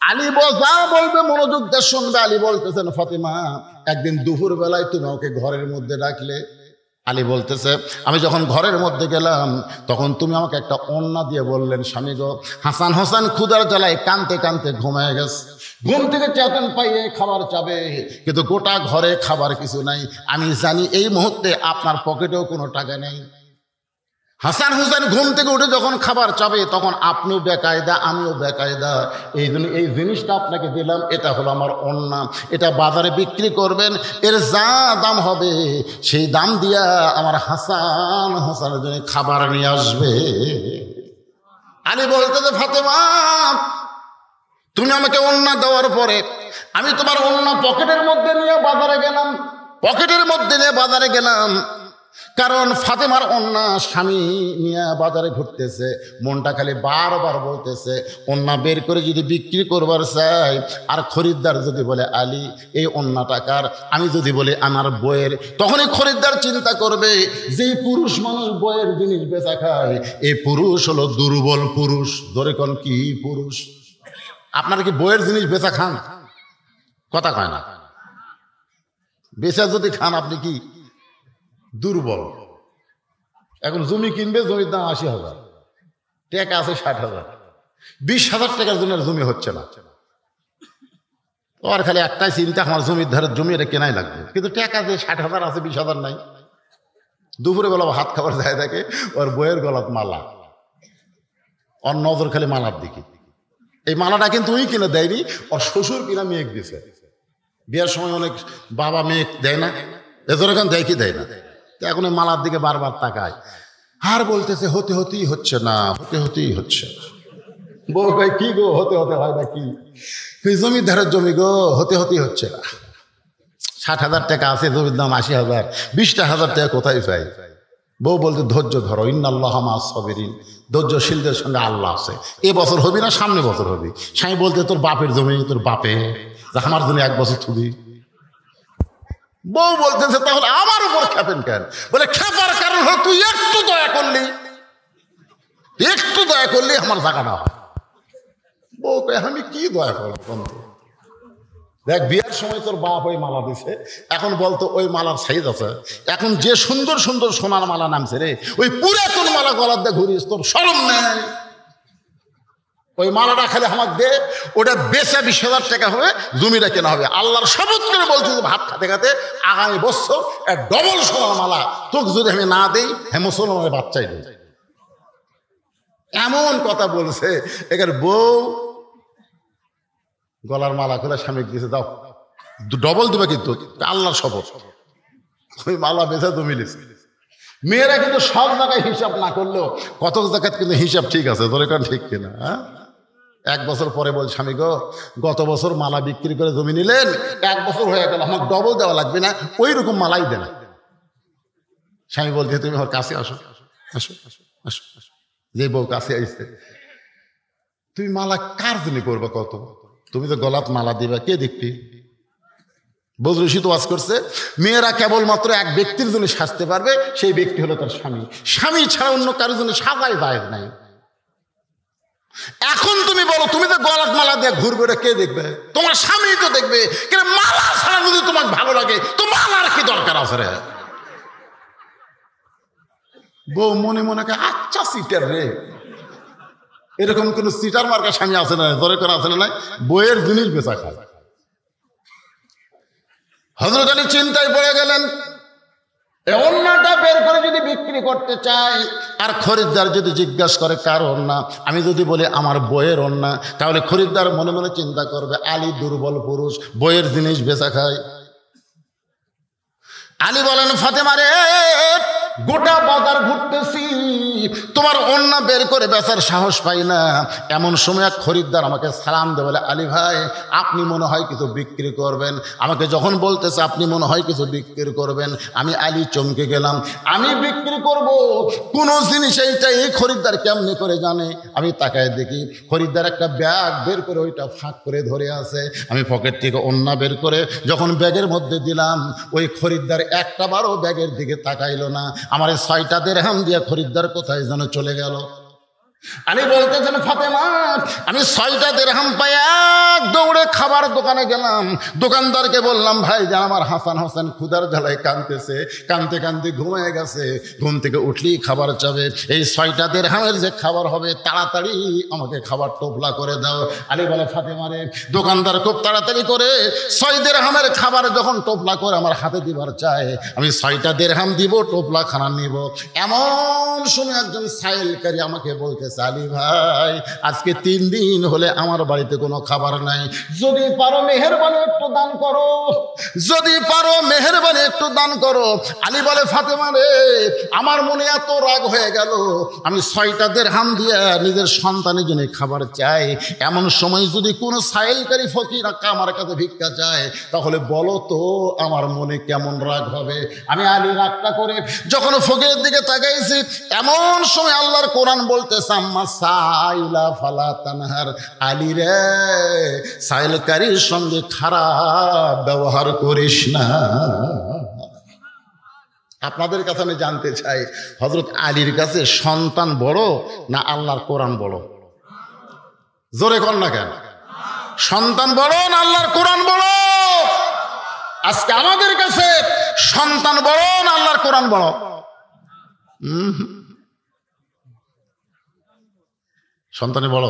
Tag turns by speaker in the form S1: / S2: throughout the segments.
S1: আলী যা বলবে মনোযোগ দিয়ে শুনবে। আলী বলতেছেন, ফাতিমা, একদিন দুপুর বেলায় তুমি ওকে ঘরের মধ্যে ডাকলে। আলী বলতেছে, আমি যখন ঘরের মধ্যে গেলাম, তখন তুমি আমাকে একটা অন্না দিয়ে বললেন, স্বামী গো, হাসান হাসান ক্ষুদার জ্বালায় কানতে কানতে ঘুমায় গেছে। ঘুম থেকে চেতন পাইয়ে খাবার চাবে, কিন্তু গোটা ঘরে খাবার কিছু নাই। আমি জানি এই মুহূর্তে আপনার পকেটেও কোনো টাকা নেই। হাসান হুসেন ঘুম থেকে উঠে যখন খাবার চাবে, তখন আপনিও বেকায়দা, আমিও বেকায়দা। এই জন্য এই জিনিসটা আপনাকে দিলাম, এটা হলো আমার অন্না। এটা বাজারে বিক্রি করবেন, এর যা দাম হবে, সেই দাম দিয়া আমার হাসান হাসানের জন্য খাবার নিয়ে আসবে। আলী বলতে যে, ফাতেমা, তুমি আমাকে অন্না দেওয়ার পরে আমি তোমার অন্য পকেটের মধ্যে নিয়ে বাজারে গেলাম, পকেটের মধ্যে নিয়ে বাজারে গেলাম কারণ ফাতেমার অন্যা স্বামী নিয়ে বাজারে ঘুরতেছে, মনটা খালি বারবার বলতেছে, অন্যা বের করে যদি বিক্রি করবার চাই আর খরিদ্দার যদি বলে, আলী, এই অন্য টাকার আমি যদি বলি, আমার বইয়ের তখনই খরিদ্দার চিন্তা করবে যে পুরুষ মানুষ বইয়ের জিনিস বেচা খায়, এই পুরুষ হলো দুর্বল পুরুষ। ধরে কোন কি পুরুষ? আপনার কি বইয়ের জিনিস বেচা খান? কথা কয় না। বেচা যদি খান, আপনি কি দুর্বল। এখন জমি কিনবে, জমির দাম আশি হাজার। টাকা আছে ষাট হাজার। বিশ হাজার টাকার জন্য জমি হচ্ছে না। ওর খালি একটাই চিন্তা, আমার জমির ধারে জমি, এটা কেনাই লাগবে। কিন্তু টাকা যে ষাট হাজার আছে, বিশ হাজার নাই। দুপুরে বেলা হাত খাবার যায় থাকে ওর বইয়ের গলাত মালা। ওর নজর খালি মালার দিকে। এই মালাটা কিন্তু ওই কিনে দেয়নি, ওর শ্বশুর কিনা মেয়ে দিছে। বিয়ার সময় অনেক বাবা মেয়ে দেয় না। এখন দেয় কি দেয় না? এখন ওই মালার দিকে বারবার তাকায়। আর বলতেছে, হতে হতেই হচ্ছে না, হতে হতেই হচ্ছে। বউ ভাই কি গো, হতে হতে হয় না কি? জমির ধারের জমি গো, হতে হতেই হচ্ছে না। ষাট হাজার টাকা আছে, জমির দাম আশি হাজার বিশটা হাজার টাকা কোথায় পাই বউ বলতে, ধৈর্য ধরো, ইন্নাল্লাহ সবেরিন। ধৈর্যশীলদের সঙ্গে আল্লাহ আছে। এ বছর হবি না সামনে বছর হবি? স্বামী বলতে, তোর বাপের জমি, তোর বাপে আমার জন্য এক বছর থুবি। বউ বলতেছে তাহলে আমার উপর খেপেন কেন? বলে, খেপার কারণ হলো তুই একটু দয়া করলি। একটু দয়া করলি আমার জায়গাটা হয়। বউ কে আমি কি দয়া করলাম দেখ, বিয়ার সময় তোর বাপ ওই মালা দিছে। এখন বলতো, ওই মালার সাইজ আছে। এখন যে সুন্দর সুন্দর সোনার মালা নামছে রে, ওই পুরাতন মালা গলার দিয়ে ঘুরিস, তোর সরম নেই। ওই মালাটা খালি আমাকে দে, ওটা বেচা বিশ হাজার টাকা হবে, জমিটা কেনা হবে। আল্লাহর শপথ করে বলছে যে ভাত খাতে খাতে আগামী বছর এক ডবল সোনার মালা। তোকে যদি আমি না দেই হ্যাঁ মুসলমানের বাচ্চাই দেই এমন কথা বলছে। এখানে বউ গলার মালা খুলে স্বামী দিয়েছে, দাও। ডবল দিবে কিন্তু, আল্লাহর শপথ। ওই মালা বেচা লিছে মেয়েরা কিন্তু সব জায়গায় হিসাব না করলেও কত জায়গায় কিন্তু হিসাব ঠিক আছে তোর কারণ ঠিক কিনা হ্যাঁ? এক বছর পরে বল, স্বামী গো, গত বছর মালা বিক্রি করে জমি নিলেন, এক বছর হয়ে গেল, আমার ডবল দেওয়া লাগবে না ওই রকম মালাই দেন স্বামী বলতে তুমি আমার কাছে আসো আসো আসো আসো আসো। যে বউ কাছে আসছে, তুমি মালা কার জন্য করবে কত তুমি তো গলাত মালা দিবা, কে দেখবি? বজরুশি তো ওয়াজ করছে, মেয়েরা কেবলমাত্র এক ব্যক্তির জন্য সাজতে পারবে, সেই ব্যক্তি হলো তার স্বামী। স্বামী ছাড়া অন্য কারোর জন্য সাজাই যায় নাই। এখন তুমি বলো, তুমি তো গলাত মালা দিয়ে ঘুরবে ওটা কে দেখবে? তোমার স্বামী তো দেখবে। কিন্তু মালা ছাড়া যদি তোমার ভালো লাগে, তো মালার কি দরকার আছে রে? বউ মনে মনে কে আচ্ছা সিটার রে। এরকম কোন সিটার মার্কা স্বামী আছে না? ধরে করে আছে না বইয়ের জিনিস বেচা খায়। হজরত আলী চিন্তায় পড়ে গেলেন। অন্যটা বের করে যদি বিক্রি করতে চাই, আর খরিদ্দার যদি জিজ্ঞাসা করে, কার অন্যা আমি যদি বলি, আমার বইয়ের অন্যা তাহলে খরিদ্দার মনে মনে চিন্তা করবে, আলী দুর্বল পুরুষ, বইয়ের জিনিস বেচা খায়। আলী বলেন, ফাতেমা রে গোটা বাজার ঘুরতেছি। তোমার অন্য বের করে বেচার সাহস পাই না। এমন সময় এক খরিদ্দার আমাকে সালাম দে বলে, আলী ভাই, আপনি মনে হয় কিছু বিক্রি করবেন। আমাকে যখন বলতেছে, আপনি মনে হয় কিছু বিক্রি করবেন। আমি আলী চমকে গেলাম। আমি বিক্রি করব। কোন জিনিস এইটা এই খরিদ্দার কেমনি করে জানে? আমি তাকায় দেখি, খরিদ্দার একটা ব্যাগ বের করে ওইটা ফাঁক করে ধরে আছে। আমি পকেট থেকে অন্য বের করে যখন ব্যাগের মধ্যে দিলাম, ওই খরিদ্দার একটা বারও ব্যাগের দিকে তাকাইলো না। আমার ছয়টা দেড়হাম দিয়ে খরিদ্দার কোথায় যেন চলে গেল? আলী বলতেছেন, ফাতেমা, আমি ছয়টা দেড়হাম পাই এক দৌড়ে খাবার দোকানে গেলাম। দোকানদারকে বললাম, ভাই যে আমার হাসান হাসান ক্ষুদার ঝালায় কাঁদতেছে কানতে কানতে ঘুমিয়ে গেছে। ঘুম থেকে উঠলেই খাবার চাবে। এই ছয়টা দেড়হামের যে খাবার হবে, তাড়াতাড়ি আমাকে খাবার টোপলা করে দাও। আলী বলে ফাতেমারে দোকানদার খুব তাড়াতাড়ি করে ছয় দেড়হামের খাবার যখন টোপলা করে আমার হাতে দিবার চায়, আমি ছয়টা দেড়হাম দিব টোপলা খানা নিব। এমন সময় একজন সাইলকারী আমাকে বলতে আলী ভাই, আজকে তিন দিন হলে আমার বাড়িতে কোনো খাবার নাই। যদি পারো মেহরবানি একটু দান করো। যদি পারো মেহরবানি একটু দান করো। আলী বলে, ফাতেমা রে, আমার মনে এত রাগ হয়ে গেল। আমি ছয়টা হাম দিয়া নিজের সন্তানের জন্য খাবার চাই। এমন সময় যদি কোনো সাইলকারী ফকির আমার কাছে ভিক্ষা চায়, তাহলে বলো তো আমার মনে কেমন রাগ হবে? আমি আলী রাগটা করে যখন ফকিরের দিকে তাকাইছি, এমন সময় আল্লাহর কোরআন বলতেছে সঙ্গে খারাপ ব্যবহার করিস না। আপনাদের কাছে আমি জানতে চাই হজরত আলীর কাছে সন্তান বড় না আল্লাহর কোরআন বড়? জোরে কর না কেন? সন্তান বড় না আল্লাহর কোরআন বড়? আজকে আমাদের কাছে সন্তান বড় না আল্লাহর কোরআন বড়? হম। সন্তানে বড়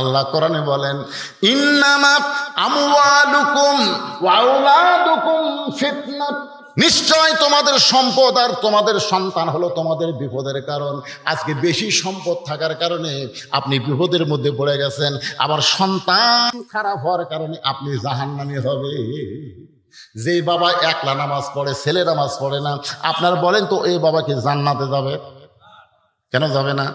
S1: আল্লাহ কোরআনে বলেন, ইন্নামা আমওয়ালুকুম ওয়াউলাদুকুম ফিতনাত। নিশ্চয় তোমাদের সম্পদ আর তোমাদের সন্তান হলো তোমাদের বিপদের কারণ। আজকে বেশি সম্পদ থাকার কারণে আপনি বিপদের মধ্যে পড়ে গেছেন। আবার সন্তান খারাপ হওয়ার কারণে আপনি জাহান্নামি হবে। যে বাবা একলা নামাজ পড়ে, ছেলে নামাজ পড়ে না, আপনার বলেন তো, এই বাবাকে জান্নাতে যাবে? কেন যাবে না?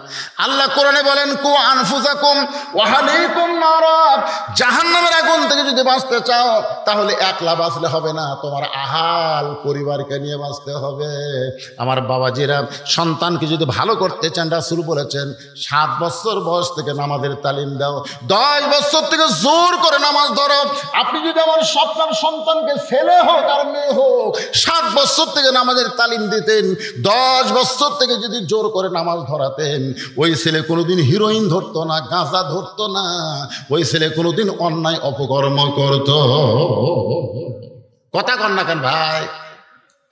S1: আল্লাহ কোরআনে বলেন, কু আনফুজাকুম ওয়াহালিকুম নারাব জাহান্নামের আগুন থেকে যদি বাঁচতে চাও, তাহলে একলা বাঁচলে হবে না। তোমার আহাল পরিবারকে নিয়ে বাঁচতে হবে। আমার বাবা বাবাজিরা সন্তানকে যদি ভালো করতে চান, রাসুল বলেছেন, সাত বছর বয়স থেকে নামাজের তালিম দাও। দশ বছর থেকে জোর করে নামাজ ধরো। আপনি যদি আমার স্বপ্নের সন্তানকে ছেলে হোক আর মেয়ে হোক, সাত বছর থেকে নামাজের তালিম দিতেন। দশ বছর থেকে যদি জোর করে নামাজ ধরাতেন। ওই ছেলে কোনোদিন হিরোইন ধরতো না, গাঁজা ধরতো না। ওই ছেলে কোনোদিন অন্যায় অপকর্ম করত। কথা কর না কেন ভাই?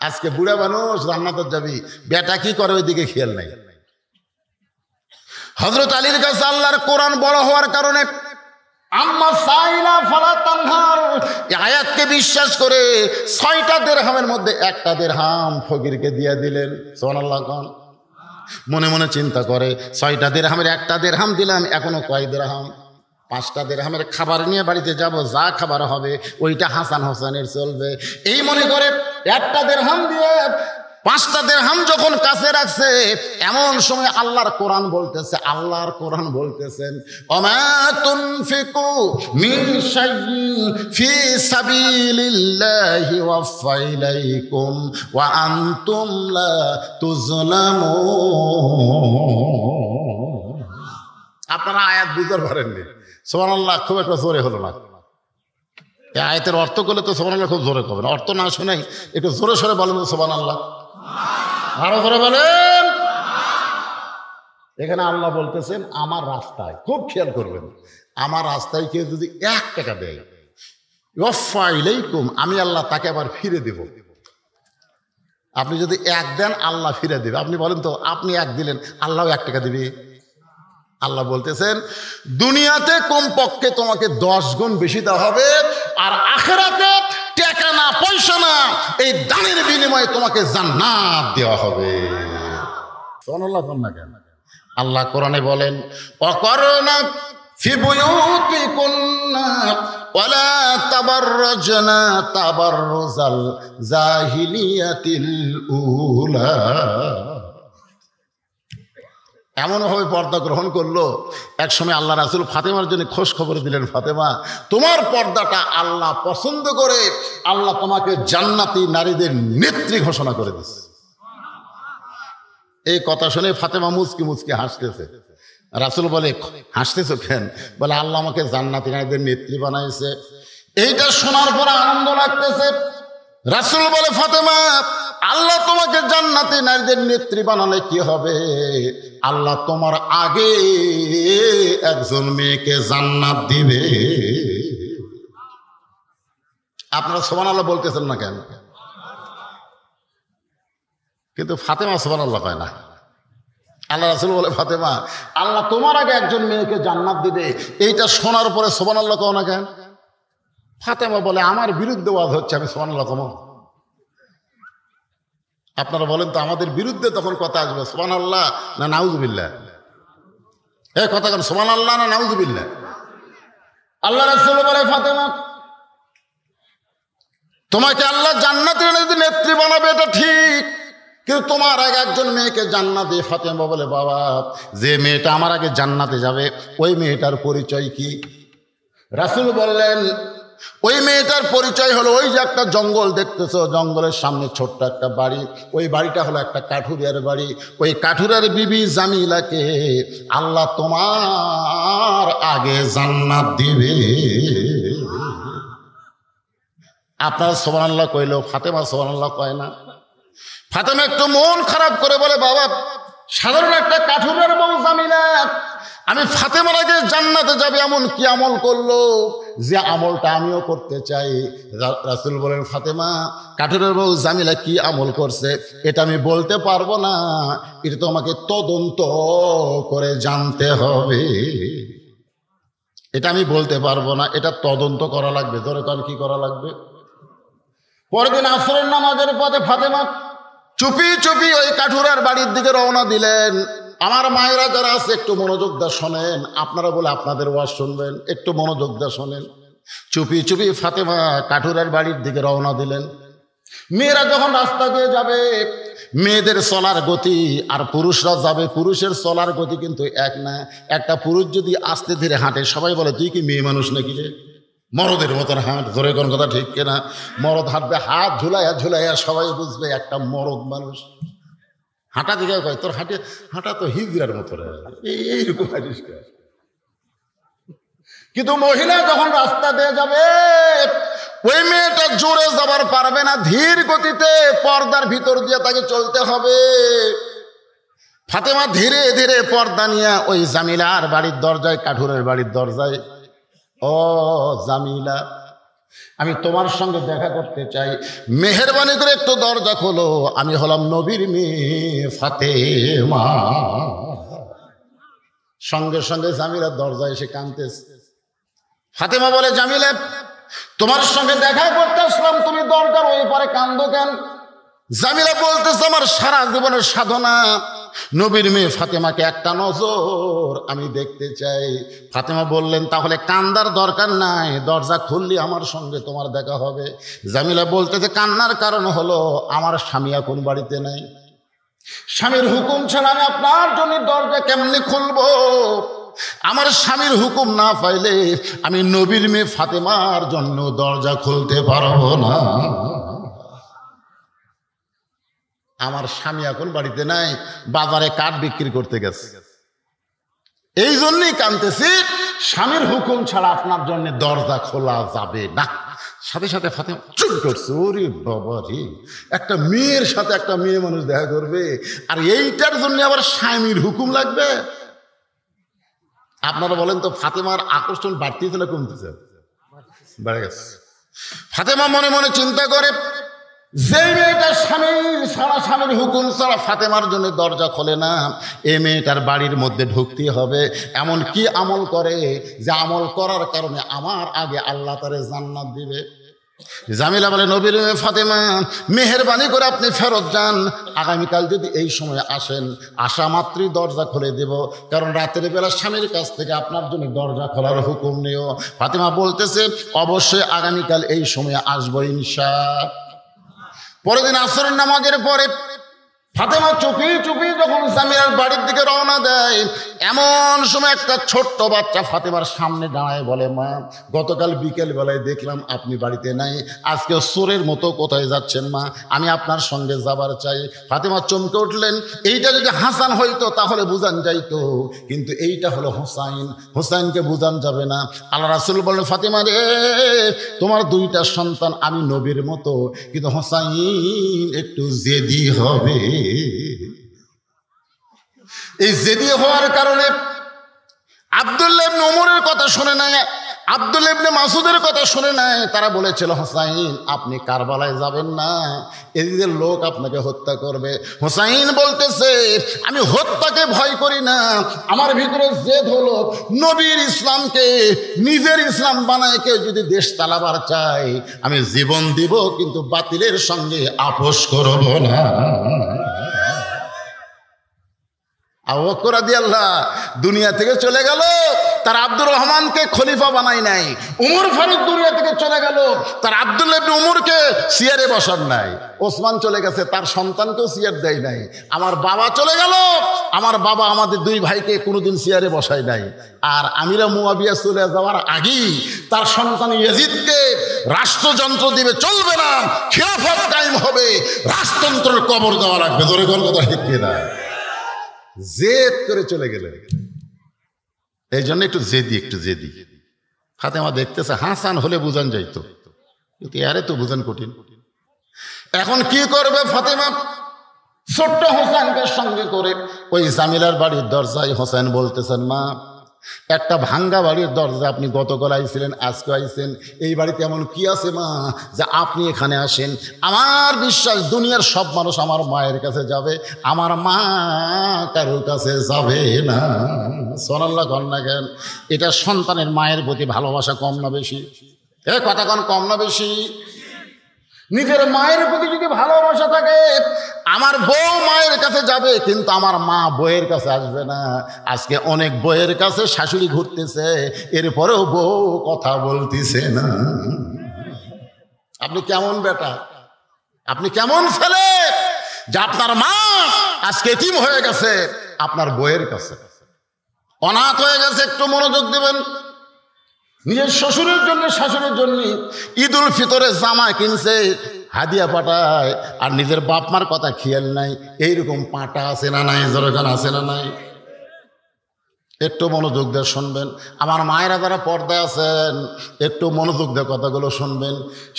S1: আজকে বুড়া মানুষ রান্নাতে যাবি। বেটা কি করে ওইদিকে খেয়াল নাই? হজরত আলীর কাছে আল্লাহর কোরআন বড় হওয়ার কারণে আম্মা সাইলা ফালা তানহার। আয়াতকে বিশ্বাস করে ছয়টা দেড়হামের মধ্যে একটা দেড়হাম ফকিরকে দিয়ে দিলেন। সোনাল্লাহ খান মনে মনে চিন্তা করে, ছয়টা দেড়হামের, একটা দেড়হাম দিলাম, এখনও কয় দেড়হাম? পাঁচটা দেড়হামের খাবার নিয়ে বাড়িতে যাব, যা খাবার হবে, ওইটা হাসান হাসানের চলবে। এই মনে করে একটা দেড়হাম দিয়ে পাঁচটা দেড়হাম যখন কাছে রাখছে, এমন সময় আল্লাহর কোরআন বলতেছে, আল্লাহর কোরআন বলতেছেন আপনারা আয়াত বুঝতে পারেননি। সুবহানাল্লাহ, খুব একটা জোরে হলো না। এই আয়াতের অর্থ করলে তো সোবান খুব জোরে করবেন অর্থ না শুনেই একটু জোরে সরে বলেন সোবান আল্লাহ আরও করে বলেন। এখানে আল্লাহ বলতেছেন, আমার রাস্তায়, খুব খেয়াল করবেন, আমার রাস্তায় কেউ যদি এক টাকা দেয় ইলাইকুম, আমি আল্লাহ তাকে আবার ফিরে দেব। আপনি যদি এক দেন, আল্লাহ ফিরে দেবে। আপনি বলেন তো, আপনি এক দিলেন আল্লাহ এক টাকা দিবে? আল্লাহ বলতেছেন, দুনিয়াতে কমপক্ষে তোমাকে দশ গুণ বেশি দেওয়া হবে, আর আখেরাতে টাকা পয়সা না, এই দানের বিনিময়ে তোমাকে জান্নাত দেওয়া হবে। না কেন? আল্লাহ কোরআনে বলেন অকরণা ফিবুয়ুতিকুন্না ওয়ালা তাবাররাজনা তাবাররুজাল জাহিলিয়াতিল উলা। এমনভাবে পর্দা গ্রহণ করল। এক সময় আল্লাহ রাসুল ফাতেমার জন্য খোঁজ খবর দিলেন, ফাতেমা, তোমার পর্দাটা আল্লাহ পছন্দ করে, আল্লাহ তোমাকে জান্নাতি নারীদের নেত্রী ঘোষণা করে দিচ্ছে এই কথা শুনে ফাতেমা মুচকি মুচকি হাসতেছে। রাসুল বলে, হাসতেছ কেন? বলে, আল্লাহ আমাকে জান্নাতি নারীদের নেত্রী বানাইছে। এইটা শোনার পরে আনন্দ লাগতেছে। রাসুল বলে, ফাতেমা, আল্লাহ তোমাকে জান্নাতি নারীদের নেত্রী বানালে কি হবে? আল্লাহ তোমার আগে একজন মেয়েকে জান্নাত দিবে। আপনারা সোমান আল্লাহ বলতেছেন না কেন? কিন্তু ফাতেমা সোমান আল্লাহ কয় না। আল্লাহ রাসুল বলে, ফাতেমা, আল্লাহ তোমার আগে একজন মেয়েকে জান্নাত দিবে। এইটা শোনার পরে সোমান আল্লাহ কও না কেন? ফাতেমা বলে, আমার বিরুদ্ধে ওয়াজ হচ্ছে, আমি সোমান আল্লাহ কমো। আপনারা বলেন তো, আমাদের বিরুদ্ধে তখন কথা আসবে সোমান আল্লাহ না নাউজবিল্লা এ, কথা কেন সোমান আল্লাহ না নাউজবিল্লা আল্লাহ রাসুল বলে, ফাতেমা, তোমাকে আল্লাহ জান্নাতের নেত্রী বানাবে, এটা ঠিক। কিন্তু তোমার আগে একজন মেয়েকে জান্নাতে ফাতেমা বলে, বাবা, যে মেয়েটা আমার আগে জান্নাতে যাবে, ওই মেয়েটার পরিচয় কি? রাসুল বললেন ওই মেয়েটার পরিচয় হলো ওই যে একটা জঙ্গল দেখতেছো, জঙ্গলের সামনে ছোট্ট একটা বাড়ি। ওই বাড়িটা হলো একটা কাঠুরিয়ার বাড়ি। ওই কাঠুরিয়ার বিবি জামিলাকে আল্লাহ তোমার আগে জান্নাত দিবে। আপনার সোমান আল্লাহ কইলেও ফাতেমা সোমানাল্লাহ কয় না। ফাতেমা একটু মন খারাপ করে বলে, বাবা, সাধারণ একটা কাঠুরের বউ জামিনা আমি ফাতেমার আগে জান্নাতে যাবে, এমন কি আমল করল? যে আমলটা আমিও করতে চাই। রাসুল বলেন, ফাতেমা, কাঠুরের বউ জামিলা কি আমল করছে? এটা আমি বলতে পারব না। এটা তো আমাকে তদন্ত করে জানতে হবে। এটা আমি বলতে পারব না। এটা তদন্ত করা লাগবে। ধরে কাল কি করা লাগবে? পরের দিন আসরের নামাজের পথে ফাতেমা চুপি চুপি ওই কাঠুরার বাড়ির দিকে রওনা দিলেন। আমার মায়েরা যারা আছে, একটু মনোযোগ দা শোনেন। আপনারা বলে আপনাদের ওয়াজ শুনবেন, একটু মনোযোগ দা শোনেন। চুপি চুপি ফাতেমা কাঠুরার বাড়ির দিকে রওনা দিলেন। মেয়েরা যখন রাস্তা দিয়ে যাবে, মেয়েদের চলার গতি আর পুরুষরা যাবে, পুরুষের চলার গতি কিন্তু এক না। একটা পুরুষ যদি আস্তে ধীরে হাঁটে, সবাই বলে, তুই কি মেয়ে মানুষ নাকি রে? মরদের মতন হাঁট, ধরে কোন কথা ঠিক কিনা? মরদ হাঁটবে, হাত ঝুলাইয়া ঝুলাইয়া সবাই বুঝবে, একটা মরদ মানুষ। হাঁটা দিকে কয়, তোর হাঁটে, হাঁটা তো হিজরার মতো এইরকম হাঁটিস কিন্তু মহিলা যখন রাস্তা দিয়ে যাবে, ওই মেয়েটা জোরে যাবার পারবে না, ধীর গতিতে পর্দার ভিতর দিয়ে তাকে চলতে হবে। ফাতেমা ধীরে ধীরে পর্দা নিয়ে ওই জামিলার বাড়ির দরজায়, কাঠুরের বাড়ির দরজায়, ও জামিলা আমি তোমার সঙ্গে দেখা করতে চাই। মেহরবানি করে একটু দরজা খোলো। আমি হলাম নবীর মেয়ে ফাতেমা। সঙ্গে সঙ্গে জামিলা দরজা এসে কানতেছে। ফাতেমা বলে, জামিলা, তোমার সঙ্গে দেখা করতে আসলাম। তুমি দরজার ওই পারে কান্দো কেন? জামিলা বলতেছে, আমার সারা জীবনের সাধনা নবীর মেয়ে ফাতেমাকে একটা নজর আমি দেখতে চাই। ফাতেমা বললেন, তাহলে কান্দার দরকার নাই, দরজা খুললি আমার সঙ্গে, তোমার দেখা হবে। জামিলা বলতেছে, কান্নার কারণ হলো আমার স্বামী এখন বাড়িতে নাই। স্বামীর হুকুম ছাড়া আমি আপনার জন্য দরজা কেমনি খুলবো? আমার স্বামীর হুকুম না পাইলে আমি নবীর মেয়ে ফাতেমার জন্য দরজা খুলতে পারব না। আমার স্বামী এখন বাড়িতে নাই, বাজারে কাঠ বিক্রি করতে গেছে। এই জন্যই কানতেছি, স্বামীর হুকুম ছাড়া আপনার জন্য দরজা খোলা যাবে না। সাথে সাথে ফাতে চুপ করছে, ওরে বাবা রে, একটা মেয়ের সাথে একটা মেয়ে মানুষ দেখা করবে, আর এইটার জন্য আবার স্বামীর হুকুম লাগবে? আপনারা বলেন তো, ফাতেমার আকর্ষণ বাড়তেছে না কমতেছে? বেড়ে গেছে। ফাতেমা মনে মনে চিন্তা করে যে মেয়েটা স্বামী সারা স্বামীর হুকুম ছাড়া ফাতেমার জন্য দরজা খোলে না, এ মেয়েটার বাড়ির মধ্যে ঢুকতে হবে। এমন কি আমল করে যে আমল করার কারণে আমার আগে আল্লাহ তারে জান্নাত দিবে। জামিলা বলে, নবীর ফাতেমা, মেহরবানি করে আপনি ফেরত যান। আগামীকাল যদি এই সময় আসেন, আসা মাত্রই দরজা খুলে দেব। কারণ রাতের বেলা স্বামীর কাছ থেকে আপনার জন্য দরজা খোলার হুকুম নিও। ফাতেমা বলতেছে, অবশ্যই আগামীকাল এই সময় আসব ইনশা পরের দিন আসরের নামাজের পরে ফাতেমা চুপি চুপি যখন জামিরার বাড়ির দিকে রওনা দেয়, এমন সময় একটা ছোট্ট বাচ্চা ফাতেমার সামনে দাঁড়ায় বলে, মা, গতকাল বিকেল বেলায় দেখলাম আপনি বাড়িতে নাই। আজকে সোরের মতো কোথায় যাচ্ছেন, মা? আমি আপনার সঙ্গে যাবার চাই। ফাতেমা চমকে উঠলেন, এইটা যদি হাসান হইতো তাহলে বুঝান যাইতো। কিন্তু এইটা হলো হোসাইন। হোসাইনকে বুঝান যাবে না। আল্লাহ রাসুল বলেন ফাতেমা রে, তোমার দুইটা সন্তান আমি নবীর মতো, কিন্তু হোসাইন একটু জেদি হবে। এই জেদি হওয়ার কারণে আবদুল্লাহ ওমরের কথা শুনে নাই আব্দুল মাসুদের কথা শুনে নাই তারা বলেছিল, হোসাইন, আপনি কারবালায় যাবেন না। এদিকে লোক আপনাকে হত্যা করবে। হোসাইন বলতেছে, আমি হত্যাকে ভয় করি না। আমার ভিতরে জেদ হলো, নবীর ইসলামকে, নিজের ইসলাম বানায় কেউ যদি দেশ চালাবার চাই আমি জীবন দিব, কিন্তু বাতিলের সঙ্গে আপোষ করব না। আল্লাহ দুনিয়া থেকে চলে গেল। তার আব্দুর রহমানকে খলিফা বানাই নাই। উমর ফারুক দুনিয়া থেকে চলে গেল। তার আব্দুল্লাহ উমরকে সিয়ারে বসার নাই। ওসমান চলে গেছে, তার সন্তানকেও সিয়ার দেয় নাই। আমার বাবা চলে গেল। আমার বাবা আমাদের দুই ভাইকে কোনোদিন সিয়ারে বসায় নাই। আর আমিরা মুয়াবিয়া চলে যাওয়ার আগেই তার সন্তান ইয়াজিদকে রাষ্ট্রযন্ত্র দিবে, চলবে না। খেলাফত টাইম হবে। রাষ্ট্রযন্ত্রের কবর দেওয়া লাগবে। ধরে কোন কথা ঠিক না জেদ করে চলে গেলেন। এই জন্য একটু জেদি একটু জেদি। ফাতেমা দেখতেছে, হাসান হলে বুঝান যাইতো। কিন্তু আরে তো বুঝান কঠিন। এখন কি করবে ফাতেমা? ছোট্ট হোসেনকে সঙ্গে করে ওই জামিলার বাড়ির দরজায় হোসেন বলতেছেন, মা একটা ভাঙ্গা বাড়ির দরজা আপনি গতকাল আইছিলেন, আজকে আইছেন। এই বাড়িতে এমন কি আছে মা? যে আপনি এখানে আসেন, আমার বিশ্বাস দুনিয়ার সব মানুষ আমার মায়ের কাছে যাবে, আমার মা কারোর কাছে যাবে না। সোনাল্লা কন না কেন? এটা সন্তানের মায়ের প্রতি ভালোবাসা কম না বেশি? এ, কথা কন, কম না বেশি? নিজের মায়ের প্রতি যদি ভালোবাসা থাকে, আমার বউ মায়ের কাছে যাবে, কিন্তু আমার মা বইয়ের কাছে আসবে না। আজকে অনেক বইয়ের কাছে শাশুড়ি ঘুরতেছে, এরপরেও বউ কথা বলতেছে না। আপনি কেমন বেটা? আপনি কেমন ছেলে? যে আপনার মা আজকে এতিম হয়ে গেছে, আপনার বইয়ের কাছে। অনাথ হয়ে গেছে, একটু মনোযোগ দেবেন। নিজের শ্বশুরের জন্য, শাশুড়ের জন্য ঈদ উল ফিতরে জামা কিনছে, হাদিয়া পাঠায়, আর নিজের বাপ মার কথা খেয়াল নাই, এইরকম পাটা আছে না নাই জরগান আছে না নাই। একটু মনোযোগ দিয়ে শুনবেন। আমার মায়েরা যারা পর্দায় আছেন, একটু মনোযোগ দিয়ে কথাগুলো শুনবেন।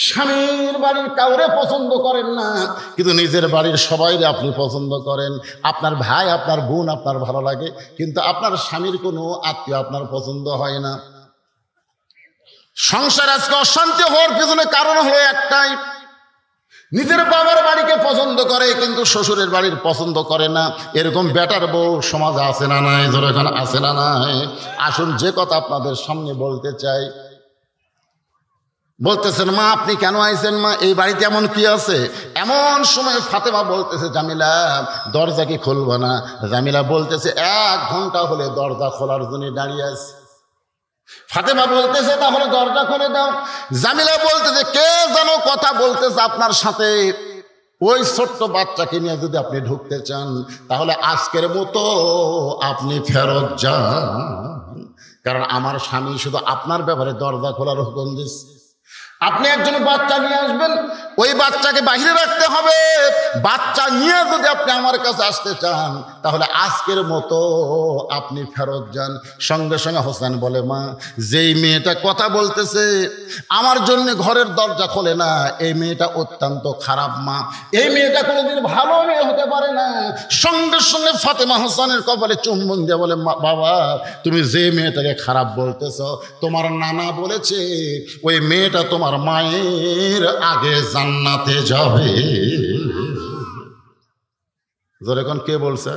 S1: স্বামীর বাড়ির কাউরে পছন্দ করেন না, কিন্তু নিজের বাড়ির সবাই আপনি পছন্দ করেন। আপনার ভাই, আপনার বোন, আপনার ভালো লাগে, কিন্তু আপনার স্বামীর কোনো আত্মীয় আপনার পছন্দ হয় না। সংসার আজকে অশান্তি হওয়ার পিছনে কারণ হলো একটাই। নিজের বাবার বাড়িকে পছন্দ করে, কিন্তু শ্বশুরের বাড়ির পছন্দ করে না। এরকম বেটার বউ সমাজে আছে না নাই? ধরো এখানে আছে না নাই? আসুন, যে কথা আপনাদের সামনে বলতে চাই। বলতেছেন, মা, আপনি কেন আইছেন মা? এই বাড়িতে এমন কি আছে? এমন সময় ফাতেমা বলতেছে, জামিলা, দরজা কি খুলবো না? জামিলা বলতেছে, এক ঘণ্টা হলে দরজা খোলার জন্য দাঁড়িয়ে আছে। ফাতেমা বলতেছে তাহলে দরজা খুলে দাও। জামিলা বলতেছে, কে যেন কথা বলতেছে আপনার সাথে? ওই ছোট্ট বাচ্চাকে নিয়ে যদি আপনি ঢুকতে চান, তাহলে আজকের মতো আপনি ফেরত যান। কারণ আমার স্বামী শুধু আপনার ব্যাপারে দরজা খোলার হুকুম দিচ্ছে। আপনি একজন বাচ্চা নিয়ে আসবেন, ওই বাচ্চাকে বাহিরে রাখতে হবে। বাচ্চা নিয়ে যদি আপনি আমার কাছে আসতে চান, তাহলে আজকের মতো আপনি ফেরত যান। সঙ্গে সঙ্গে হোসেন বলে, মা, যেই মেয়েটা কথা বলতেছে, আমার জন্য ঘরের দরজা খোলে না। এই মেয়েটা অত্যন্ত খারাপ, মা। এই মেয়েটা কোনোদিন ভালো মেয়ে হতে পারে না। সঙ্গে সঙ্গে ফাতেমা হোসেনের কপালে চুম্বন দিয়ে বলে বাবা, তুমি যে মেয়েটাকে খারাপ বলতেছ, তোমার নানা বলেছে, ওই মেয়েটা তোমার মায়ের আগে জান্নাতে যাবে। এখন কে বলছে?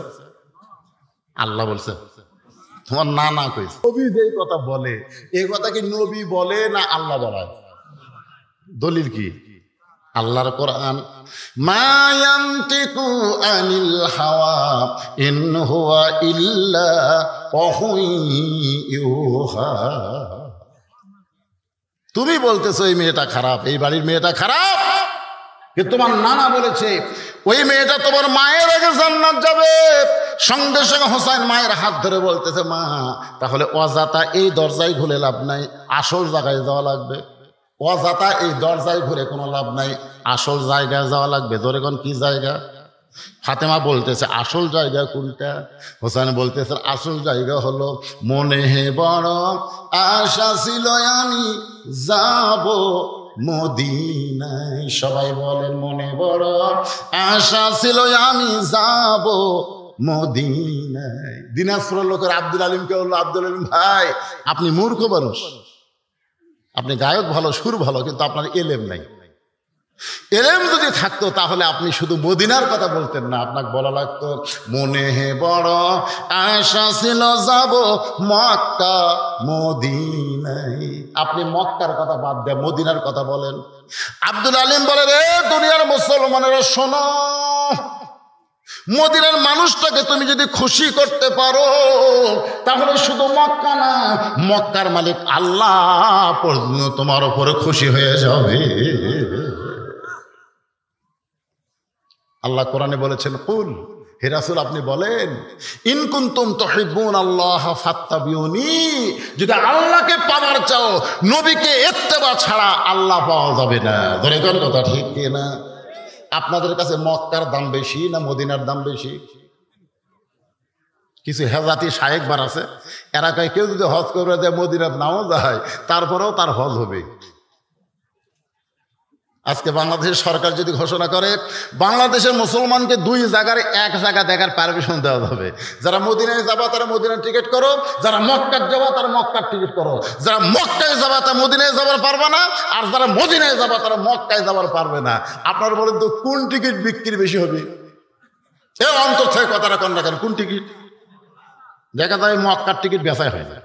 S1: আল্লাহ বলছে। তোমার না না কইছে। নবী যে কথা বলে, এই কথা কি নবী বলে না আল্লাহ বলায় দলিল কি? আল্লাহর কোরআন মায়ান্তিকু আনিল হাওয়া, ইন হুয়া ইল্লা ইউহা তুমি বলতেছো, এই মেয়েটা খারাপ, এই বাড়ির মেয়েটা খারাপ? তোমার নানা বলেছে, ওই মেয়েটা তোমার মায়ের আগে জান্নাত যাবে। সঙ্গে সঙ্গে হোসাইন মায়ের হাত ধরে বলতেছে, মা, তাহলে অজাতা এই দরজায় ঘুরে লাভ নাই, আসল জায়গায় যাওয়া লাগবে। অজাতা এই দরজায় ঘুরে কোনো লাভ নাই, আসল জায়গায় যাওয়া লাগবে। ধরে কোন কি জায়গা? ফাতেমা বলতেছে, আসল জায়গা কোনটা? হোসেন বলতেছে, আসল জায়গা হলো মনে হে বড় আশা ছিল আমি যাব মদিনায়। সবাই বলেন, মনে বড় আশা ছিল আমি যাব মদিনায়। দিনাজপুরের লোকের, আব্দুল আলিমকে বলল, আব্দুল আলিম ভাই, আপনি মূর্খ মানুষ। আপনি গায়ক ভালো, সুর ভালো, কিন্তু আপনার এলেম নাই। এলেম যদি থাকতো, তাহলে আপনি শুধু মদিনার কথা বলতেন না, আপনাকে বলা লাগতো, মনে হে বড় আশা ছিল যাব মক্কা মদিনাই আপনি মক্কার কথা বাদ দেয় মদিনার কথা বলেন। আব্দুল আলিম বলে রে দুনিয়ার মুসলমানেরা শোনো, মদিনার মানুষটাকে তুমি যদি খুশি করতে পারো, তাহলে শুধু মক্কা না, মক্কার মালিক আল্লাহ পর্যন্ত তোমার উপরে খুশি হয়ে যাবে। আল্লাহ কোরআনে বলেছেন, কুল, হে রাসুল, আপনি বলেন ইনকুন্তুম তহিবুন আল্লাহ ফাত্তাবিউনি যদি আল্লাহকে পাওয়ার চাও, নবীকে এত্তেবা ছাড়া আল্লাহ পাওয়া যাবে না। ধরে কোন কথা ঠিক না? আপনাদের কাছে মক্কার দাম বেশি না মদিনার দাম বেশি? কিছু হেজাতি বার আছে, এরা কেউ যদি হজ করবে যে মদিনার নাও যায় তারপরেও তার হজ হবে। আজকে বাংলাদেশের সরকার যদি ঘোষণা করে, বাংলাদেশের মুসলমানকে দুই জায়গার এক জায়গা দেখার পারমিশন দেওয়া হবে। যারা মদিনায় যাবা, তারা মদিনার টিকিট করো। যারা মক্কার যাবা, তারা মক্কার টিকিট করো। যারা মক্কায় যাবা, তারা মদিনায় যাবার পারবে না। আর যারা মদিনায় যাবা, তারা মক্কায় যাবার পারবে না। আপনার বলেন তো, কোন টিকিট বিক্রি বেশি হবে? এর অন্তর থেকে কথাটা কন রাখেন? কোন টিকিট দেখা যায় মক্কার টিকিট বেচাই হয়ে যায়।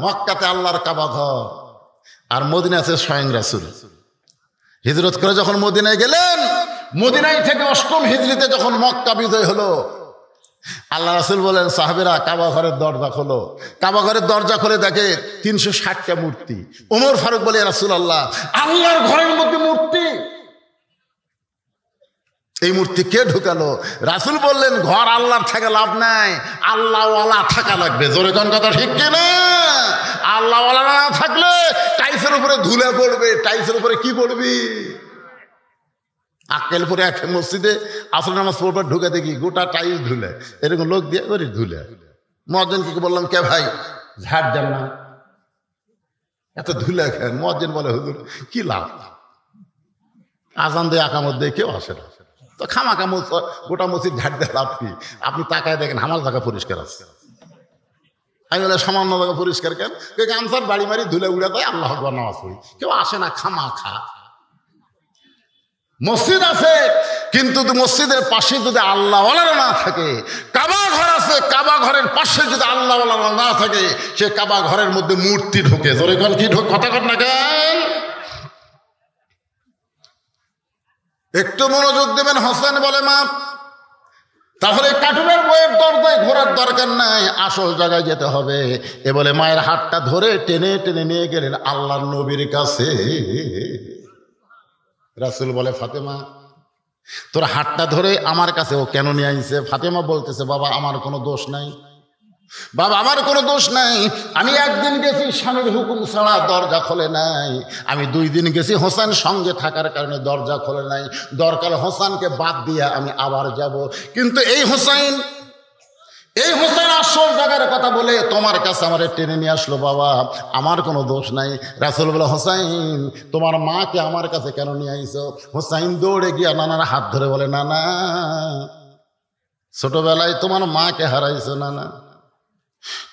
S1: মক্কাতে আল্লাহর কাবা ঘর। আর মদিনা আছে স্বয়ং রাসুল। হিজরত করে যখন মদিনায় গেলেন, মদিনায় থেকে অষ্টম হিজড়িতে যখন মক্কা বিজয় হলো, আল্লাহ রাসুল বলেন, সাহাবেরা, কাবা ঘরের দরজা খোলো। কাবা ঘরের দরজা খুলে দেখে তিনশো ষাটটা মূর্তি। ওমর ফারুক বলে রাসুল আল্লাহ আল্লাহর ঘরের মধ্যে মূর্তি এই মূর্তি কে ঢুকালো? রাসুল বললেন, ঘর আল্লাহর থাকে লাভ নাই। আল্লাহওয়ালা থাকা লাগবে। জোরে কোন কথা ঠিক কিনা আল্লাহওয়ালা না থাকলে টাইসের উপরে ধুলে পড়বে। টাইসের উপরে কি পড়বি? আক্কেল পরে এক মসজিদে আসল নামাজ পড়বার ঢুকে দেখি গোটা টাইস ধুলে। এরকম লোক দিয়ে করি ধুলে। কি বললাম, কে ভাই, ঝাড় যান না। এত ধুলে খেন মহাজন বলে, হুজুর, কি লাভ? আজান দিয়ে আকামত দিয়ে কেউ আসে না। তো খামাখা গোটা মসজিদ ঝাড় লাভ কি? আপনি তাকায় দেখেন আমার জায়গা পরিষ্কার আছে। আমি বলে, সামান্য জায়গা পরিষ্কার কেন? গামছার বাড়ি মারি ধুলে উড়ে দেয় আল্লাহ নামাজ পড়ি। কেউ আসে না খামা খা মসজিদ আছে, কিন্তু মসজিদের পাশে যদি আল্লাহ না থাকে, কাবা ঘর আছে, কাবা ঘরের পাশে যদি আল্লাহ না থাকে, সে কাবা ঘরের মধ্যে মূর্তি ঢোকে। জোরে কি ঢোক কথা কর না কেন? একটু মনোযোগ দেবেন, হোসেন বলে, মা, তাহলে কার্টুনের বইয়ের দরজায় ঘোরার দরকার নাই, আসল জায়গায় যেতে হবে। এ বলে মায়ের হাতটা ধরে টেনে টেনে নিয়ে গেলেন আল্লাহ নবীর কাছে। রাসুল বলে, ফাতেমা, তোর হাতটা ধরে আমার কাছে ও কেন নিয়ে আইছে? ফাতেমা বলতেছে, বাবা, আমার কোনো দোষ নাই। বাবা, আমার কোনো দোষ নাই। আমি একদিন গেছি, স্বামীর হুকুম ছাড়া দরজা খোলে নাই। আমি দুই দিন গেছি, হোসেন সঙ্গে থাকার কারণে দরজা খোলে নাই। দরকার হোসেনকে বাদ দিয়ে আমি আবার যাব। কিন্তু এই হোসাইন এই হোসেন আসল জায়গার কথা বলে তোমার কাছে আমার টেনে নিয়ে আসলো বাবা। আমার কোনো দোষ নাই। রাসুল বলে হোসাইন তোমার মাকে আমার কাছে কেন নিয়ে আইছো? হোসাইন দৌড়ে গিয়া নানার হাত ধরে বলে, নানা, ছোটবেলায় তোমার মাকে হারাইছো, নানা।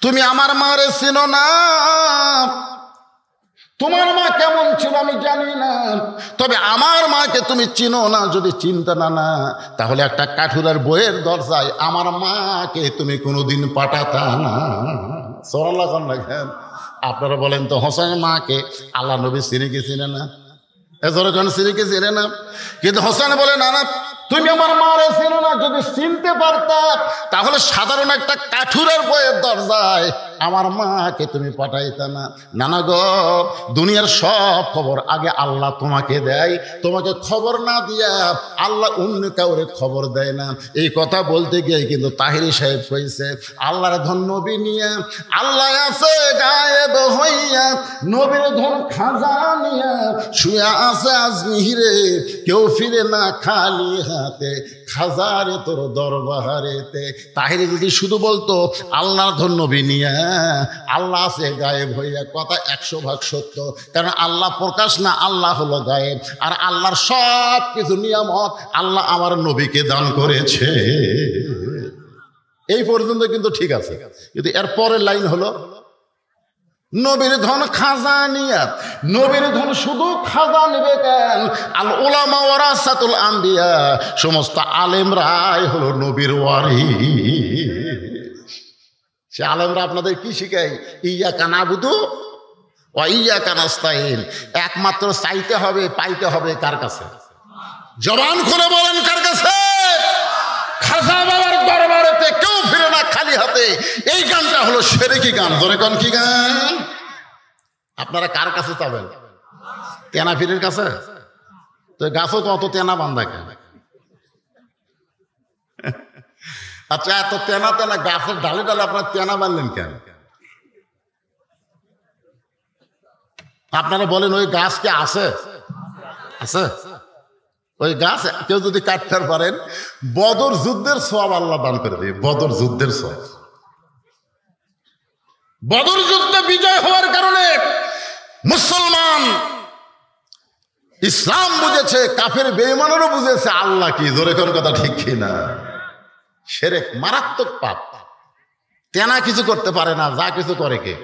S1: তুমি আমার মারে চিনো না। তোমার মা কেমন ছিল আমি জানি না। তবে আমার মাকে তুমি চিনো না, যদি চিন্তা না না, তাহলে একটা কাঠুরার বইয়ের দরজায় আমার মাকে তুমি কোনোদিন পাঠাতা না। সরাল্লা কন আপনারা বলেন তো হোসেন মাকে আল্লাহ নবী সিরিকে চিনে না? না কিন্তু হোসেন বলে, না না, তুমি আমার মারে না, যদি চিনতে তাহলে সাধারণ একটা কাঠুরের বইয়ের দরজায় আমার মাকে তুমি পাঠাইতা না। নানা গ, দুনিয়ার সব খবর আগে আল্লাহ তোমাকে দেয়। তোমাকে খবর না দিয়া আল্লাহ অন্য কাউরে খবর দেয় না। এই কথা বলতে গিয়ে কিন্তু তাহিরি সাহেব কইছে, আল্লাহর ধন নবী নিয়ে, আল্লাহ আছে গায়েব হইয়া, নবীর ধন খাজা নিয়া শুয়া আছে আজ মিহিরে, কেউ ফিরে না খালি দুনিয়াতে খাজারে তোর দরবারেতে। তাহলে যদি শুধু বলতো, আল্লাহর ধন্য বিনিয়া আল্লাহ আছে গায়েব হইয়া, কথা একশো ভাগ সত্য। কারণ আল্লাহ প্রকাশ না, আল্লাহ হলো গায়েব। আর আল্লাহর সব কিছু নিয়ামত আল্লাহ আমার নবীকে দান করেছে। এই পর্যন্ত কিন্তু ঠিক আছে। কিন্তু এর পরের লাইন হলো নবীর ধন খাজা নিয়াত, নবীর ধন শুধু খাজা নেবে কেন? আল ওলামা ওয়ারাসাতুল আম্বিয়া সমস্ত আলেমরাই হলো নবীর ওয়ারি সে আলেমরা আপনাদের কি শিখায়? ইয়া কানাবুদু ও ইয়া কানাস্তাইন একমাত্র চাইতে হবে, পাইতে হবে কার কাছে? জবান খুলে বলেন কার কাছে? খাজা বাবার দরবারেতে কেউ ফিরে না খালি হাতে। এই গানটা হলো সেরেকি গান। ধরে কন কি গান? আপনারা কার কাছে চাবেন? তেনা ফিরের কাছে? তো গাছও তো অত তেনা বান্ধা কেন? আচ্ছা এত তেনা তেনা গাছের ডালে ডালে আপনার তেনা বানলেন কেন? আপনারা বলেন, ওই গাছ কি আছে? আছে। ওই গাছ কেউ যদি কাটতে পারেন, বদর যুদ্ধের সব আল্লাহ দান করে দেবে, বদর যুদ্ধের সব বদর যুদ্ধে বিজয় হওয়ার কারণে মুসলমান। ইসলাম বুঝেছে, কাফের বেইমানেরও বুঝেছে, আল্লাহ কি জোরে কোন কথা ঠিক কিনা। সেরে মারাত্মক পাপ। তেনা কিছু করতে পারে না, যা কিছু করে কে?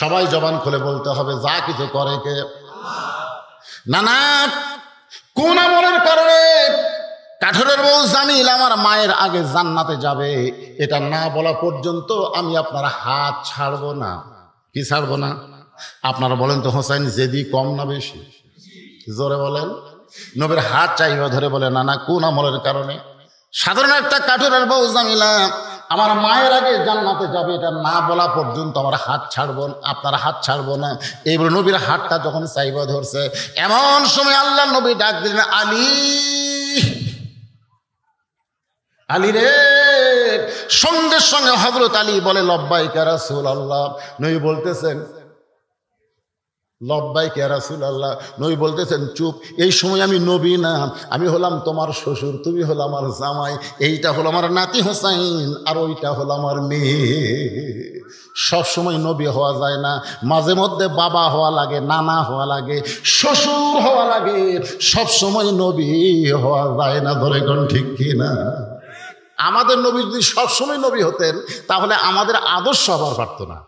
S1: সবাই জবান খুলে বলতে হবে, যা কিছু করে কে? না না কোন আমলের কারণে কাঠরের বউ জামিল আমার মায়ের আগে জান্নাতে যাবে, এটা না বলা পর্যন্ত আমি আপনার হাত ছাড়বো না। কি ছাড়বো না? আপনারা বলেন তো, হোসাইন জেদি কম না বেশি? জোরে বলেন। নবীর হাত চাইবা ধরে বলে, না না, কোন আমলের কারণে? সাধারণ একটা কাঠুরের বউ জামিলা, আমার মায়ের আগে জান্নাতে যাবে, এটা না বলা পর্যন্ত আমার হাত ছাড়বো আপনার হাত ছাড়বো না। এইবার নবীর হাতটা যখন চাইবা ধরছে, এমন সময় আল্লাহ নবী ডাক দিলেন, আলী আলী রে। সঙ্গে সঙ্গে হজরত আলী বলে লব্বাই কারাসুল আল্লাহ নবী বলতেছেন লব্বাই কে আল্লাহ নবী বলতেছেন, চুপ, এই সময় আমি নবী না, আমি হলাম তোমার শ্বশুর, তুমি হলো আমার জামাই, এইটা হলো আমার নাতি হোসাইন, আর ওইটা হলো আমার মেয়ে। সব সময় নবী হওয়া যায় না, মাঝে মধ্যে বাবা হওয়া লাগে, নানা হওয়া লাগে, শ্বশুর হওয়া লাগে, সব সময় নবী হওয়া যায় না, ধরে কোন ঠিক কি না? আমাদের নবী যদি সবসময় নবী হতেন, তাহলে আমাদের আদর্শ হবার পারত না।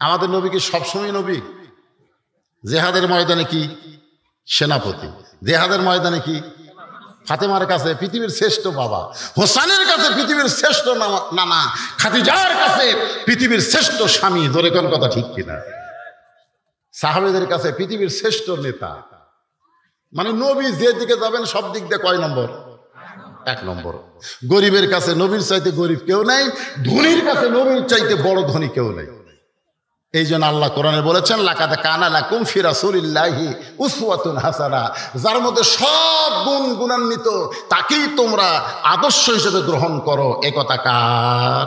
S1: আমাদের নবী কি সবসময় নবী? জেহাদের ময়দানে কি? সেনাপতি। জেহাদের ময়দানে কি? ফাতেমার কাছে পৃথিবীর শ্রেষ্ঠ বাবা। হোসানের কাছে পৃথিবীর শ্রেষ্ঠ নানা। খাতিজার কাছে পৃথিবীর শ্রেষ্ঠ স্বামী। ধরে কোন কথা ঠিক কিনা? সাহাবেদের কাছে পৃথিবীর শ্রেষ্ঠ নেতা। মানে নবী যে দিকে যাবেন, সব দিক দিয়ে কয় নম্বর? এক নম্বর। গরিবের কাছে নবীর চাইতে গরিব কেউ নাই, ধনীর কাছে নবীর চাইতে বড় ধনী কেউ নেই। এই জন্য আল্লাহ কোরআনে বলেছেন লাকাতে কানা লাকুম ফিরাসুলিল্লাহি উসওয়াতুন হাসানা। যার মধ্যে সব গুণ গুণান্বিত, তাকেই তোমরা আদর্শ হিসেবে গ্রহণ করো। এ কথা কার?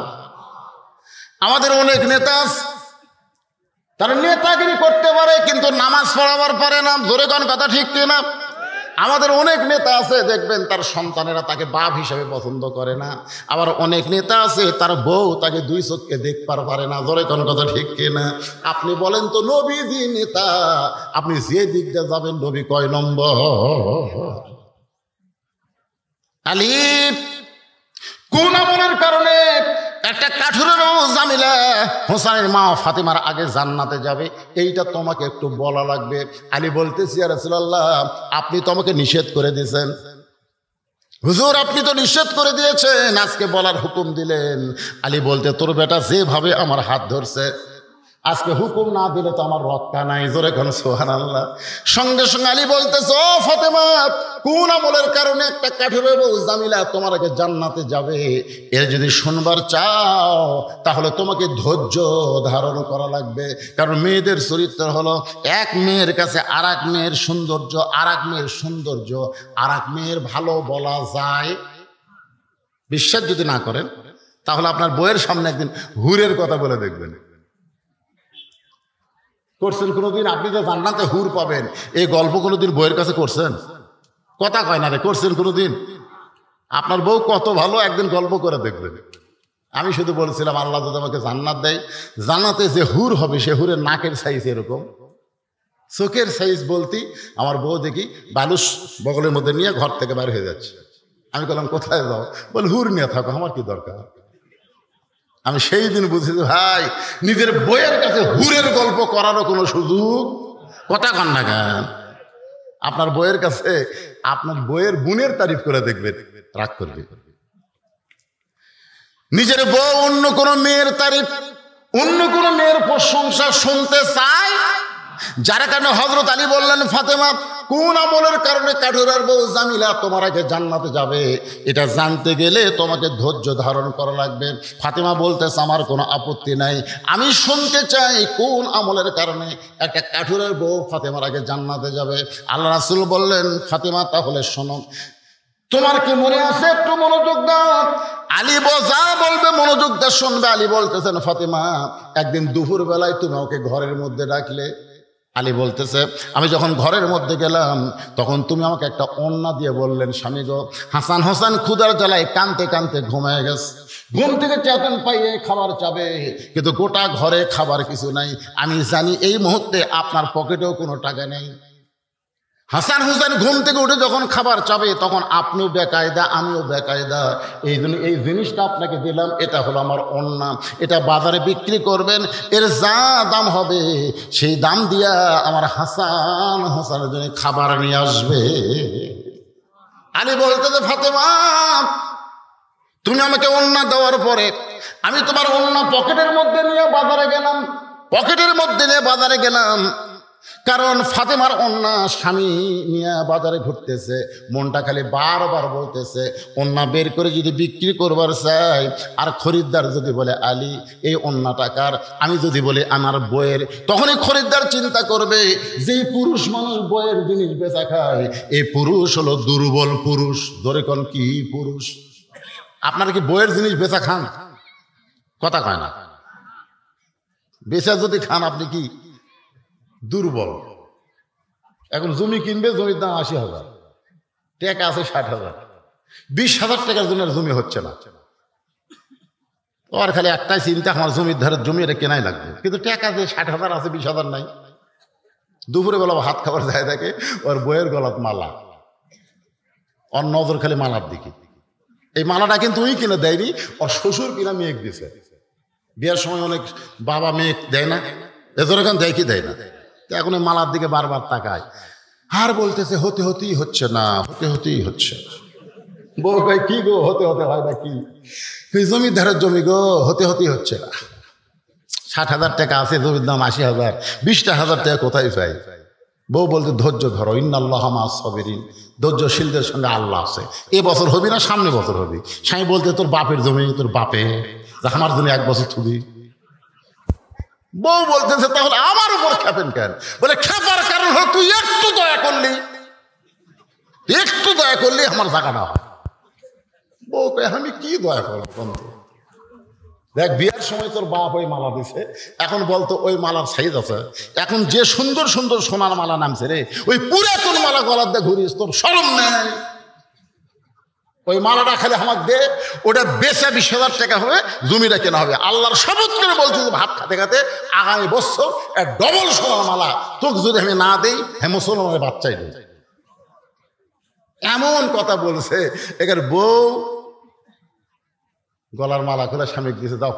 S1: আমাদের অনেক নেতা তারা নেতাগিরি করতে পারে, কিন্তু নামাজ পড়াবার পারে না ধরে গান কথা ঠিক কিনা? আমাদের অনেক নেতা আছে, দেখবেন তার সন্তানেরা তাকে বাপ হিসাবে পছন্দ করে না। আবার অনেক নেতা আছে, তার বউ তাকে দুই চোখকে দেখবার পারে না ধরে কোন কথা ঠিক কিনা? আপনি বলেন তো, নবীজি নেতা, আপনি যে দিকটা যাবেন, নবী কয় নম্বর? আলিফ, কোন আমলের কারণে একটা কাঠুরের জামিলা হোসানের মা ফাতিমার আগে জান্নাতে যাবে, এইটা তোমাকে একটু বলা লাগবে। আলী বলতেছি রাসুলাল্লাহ, আপনি তোমাকে নিষেধ করে দিয়েছেন। হুজুর, আপনি তো নিষেধ করে দিয়েছেন, আজকে বলার হুকুম দিলেন। আলী বলতে, তোর বেটা যেভাবে আমার হাত ধরছে আজকে হুকুম না দিলে তো আমার রক্ষা নাই। জোরে কোন সোহান আল্লাহ সঙ্গে সঙ্গে আলী বলতেছ, ও ফতেমা, কোন আমলের কারণে একটা কাঠের জামিলা তোমার আগে জান্নাতে যাবে? এর যদি শুনবার চাও, তাহলে তোমাকে ধৈর্য ধারণ করা লাগবে। কারণ মেয়েদের চরিত্র হলো, এক মেয়ের কাছে আর এক মেয়ের সৌন্দর্য আর এক মেয়ের সৌন্দর্য আর এক মেয়ের ভালো বলা যায়। বিশ্বাস যদি না করেন, তাহলে আপনার বইয়ের সামনে একদিন হুরের কথা বলে দেখবেন। করছেন কোনোদিন? আপনি যে জান্নাতে হুর পাবেন, এই গল্প কোনোদিন বইয়ের কাছে করছেন? কথা কয় না রে, করছেন কোনোদিন? আপনার বউ কত ভালো, একদিন গল্প করে দেখবেন। আমি শুধু বলছিলাম, আল্লাহ যদি আমাকে জান্নাত দেয়, জান্নাতে যে হুর হবে, সে হুরের নাকের সাইজ এরকম। চোখের সাইজ বলতি, আমার বউ দেখি বালুস বগলের মধ্যে নিয়ে ঘর থেকে বার হয়ে যাচ্ছে। আমি বললাম, কোথায় যাও? বল, হুর নিয়ে থাকো, আমার কি দরকার? আমি সেই দিন বুঝেছি, ভাই, নিজের বইয়ের কাছে হুরের গল্প করারও কোনো সুযোগ? কথা কন না কেন? আপনার বইয়ের কাছে, আপনার বইয়ের গুণের তারিফ করে দেখবে রাগ করবে নিজের বউ অন্য কোনো মেয়ের তারিফ, অন্য কোনো মেয়ের প্রশংসা শুনতে চায়? যার কারণে হজরত আলী বললেন, ফাতেমা কোন আমলের কারণে কাঠুরার বউ জামিলা তোমার আগে জান্নাতে যাবে? এটা জানতে গেলে তোমাকে ধৈর্য ধারণ করা লাগবে। ফাতেমা বলতেছে, আমার কোনো আপত্তি নাই। আমি শুনতে চাই কোন আমলের কারণে একটা কাঠুরের বউ ফাতেমার আগে জান্নাতে যাবে? আল্লাহ রাসুল বললেন, ফাতেমা, তাহলে শোনো। তোমার কি মনে আছে একটু মনোযোগ দাও? আলী যা বলবে মনোযোগ দিয়ে শুনবে। আলী বলতেছেন, ফাতেমা, একদিন দুপুর বেলায় তুমি ওকে ঘরের মধ্যে ডাকলে আলী বলতেছে, আমি যখন ঘরের মধ্যে গেলাম, তখন তুমি আমাকে একটা অন্না দিয়ে বললেন, স্বামী গো, হাসান হাসান ক্ষুদার জ্বালায় কানতে কানতে ঘুমায় গেছে। ঘুম থেকে চেতন পাইয়ে খাবার চাবে, কিন্তু গোটা ঘরে খাবার কিছু নাই। আমি জানি এই মুহূর্তে আপনার পকেটেও কোনো টাকা নেই। হাসান হুসেন ঘুম থেকে উঠে যখন খাবার চাবে, তখন আপনিও বেকায়দা, আমিও বেকায়দা। এই জন্য এই জিনিসটা আপনাকে দিলাম, এটা হলো আমার অন্না এটা বাজারে বিক্রি করবেন, এর যা দাম হবে, সেই দাম দিয়া আমার হাসান হাসানের জন্য খাবার নিয়ে আসবে। আলী বলতে যে, ফাতেমা, তুমি আমাকে অন্না দেওয়ার পরে, আমি তোমার অন্য পকেটের মধ্যে নিয়ে বাজারে গেলাম, পকেটের মধ্যে নিয়ে বাজারে গেলাম কারণ ফাতেমার অন্যা স্বামী নিয়ে বাজারে ঘুরতেছে, মনটা খালি বারবার বলতেছে, অন্যা বের করে যদি বিক্রি করবার চাই আর খরিদ্দার যদি বলে, আলী, এই অন্য টাকার আমি যদি বলি আমার বইয়ের। তখনই খরিদ্দার চিন্তা করবে যে পুরুষ মানুষ বইয়ের জিনিস বেচা খায়, এই পুরুষ হলো দুর্বল পুরুষ। ধরে কোন কি পুরুষ? আপনার কি বইয়ের জিনিস বেচা খান? কথা কয় না। বেচা যদি খান আপনি কি? দুর্বল। এখন জমি কিনবে, জমির দাম আশি হাজার। টাকা আছে ষাট হাজার। বিশ হাজার টাকার জন্য জমি হচ্ছে না। ওর খালি একটাই চিন্তা, আমার জমির ধারে জমি এটা কেনাই লাগবে। কিন্তু টাকা যে ষাট হাজার আছে, বিশ হাজার নাই। দুপুরে বেলা হাত খাবার যায় থাকে ওর বইয়ের গলাত মালা। ওর নজর খালি মালার দিকে। এই মালাটা কিন্তু ওই কিনে দেয়নি, ওর শ্বশুর কিনা মেয়ে দিছে। বিয়ের সময় অনেক বাবা মেয়ে দেয় না। এদের দেয় কি দেয় না? এখন মালার দিকে বারবার তাকায়। আর বলতেছে, হতে হতেই হচ্ছে না, হতে হতেই হচ্ছে। বউ ভাই কি গো, হতে হতে হয় না কি? জমিদারের জমি গো, হতে হতেই হচ্ছে না। ষাট হাজার টাকা আছে, জমির দাম আশি হাজার, বিশটা হাজার টাকা কোথায় পাই? বউ বলতে, ধৈর্য ধরো, ইন্নাল্লাহ সবেরিন। ধৈর্যশীলদের সঙ্গে আল্লাহ আছে। এ বছর হবি না সামনে বছর হবি? স্বামী বলতে, তোর বাপের জমি, তোর বাপে আমার জন্য এক বছর থুবি। বউ বলতেছে, তাহলে আমার উপর খেপেন কেন? বলে, খেপার কারণ হলো তুই একটু দয়া করলি। একটু দয়া করলি আমার জায়গাটা হয়। বউ আমি কি দয়া করলাম বন্ধু দেখ, বিয়ার সময় তোর বাপ ওই মালা দিছে। এখন বলতো ওই মালার সাইজ আছে। এখন যে সুন্দর সুন্দর সোনার মালা নামছে রে, ওই পুরাতন মালা গলার দিয়ে ঘুরিস, তোর সরম নেই। ওই মালাটা খালি আমাকে দে, ওটা বেচে বিশ হাজার টাকা হবে জমিটা কেনা হবে। আল্লাহর শপথ করে বলছে যে ভাত খাতে খাতে আগামী বছর এক ডবল সোনার মালা। তোকে যদি আমি না দেই হ্যাঁ মুসলমানের বাচ্চাই দেই এমন কথা বলছে। এখানে বউ গলার মালা খুলে স্বামী দিয়েছে দাও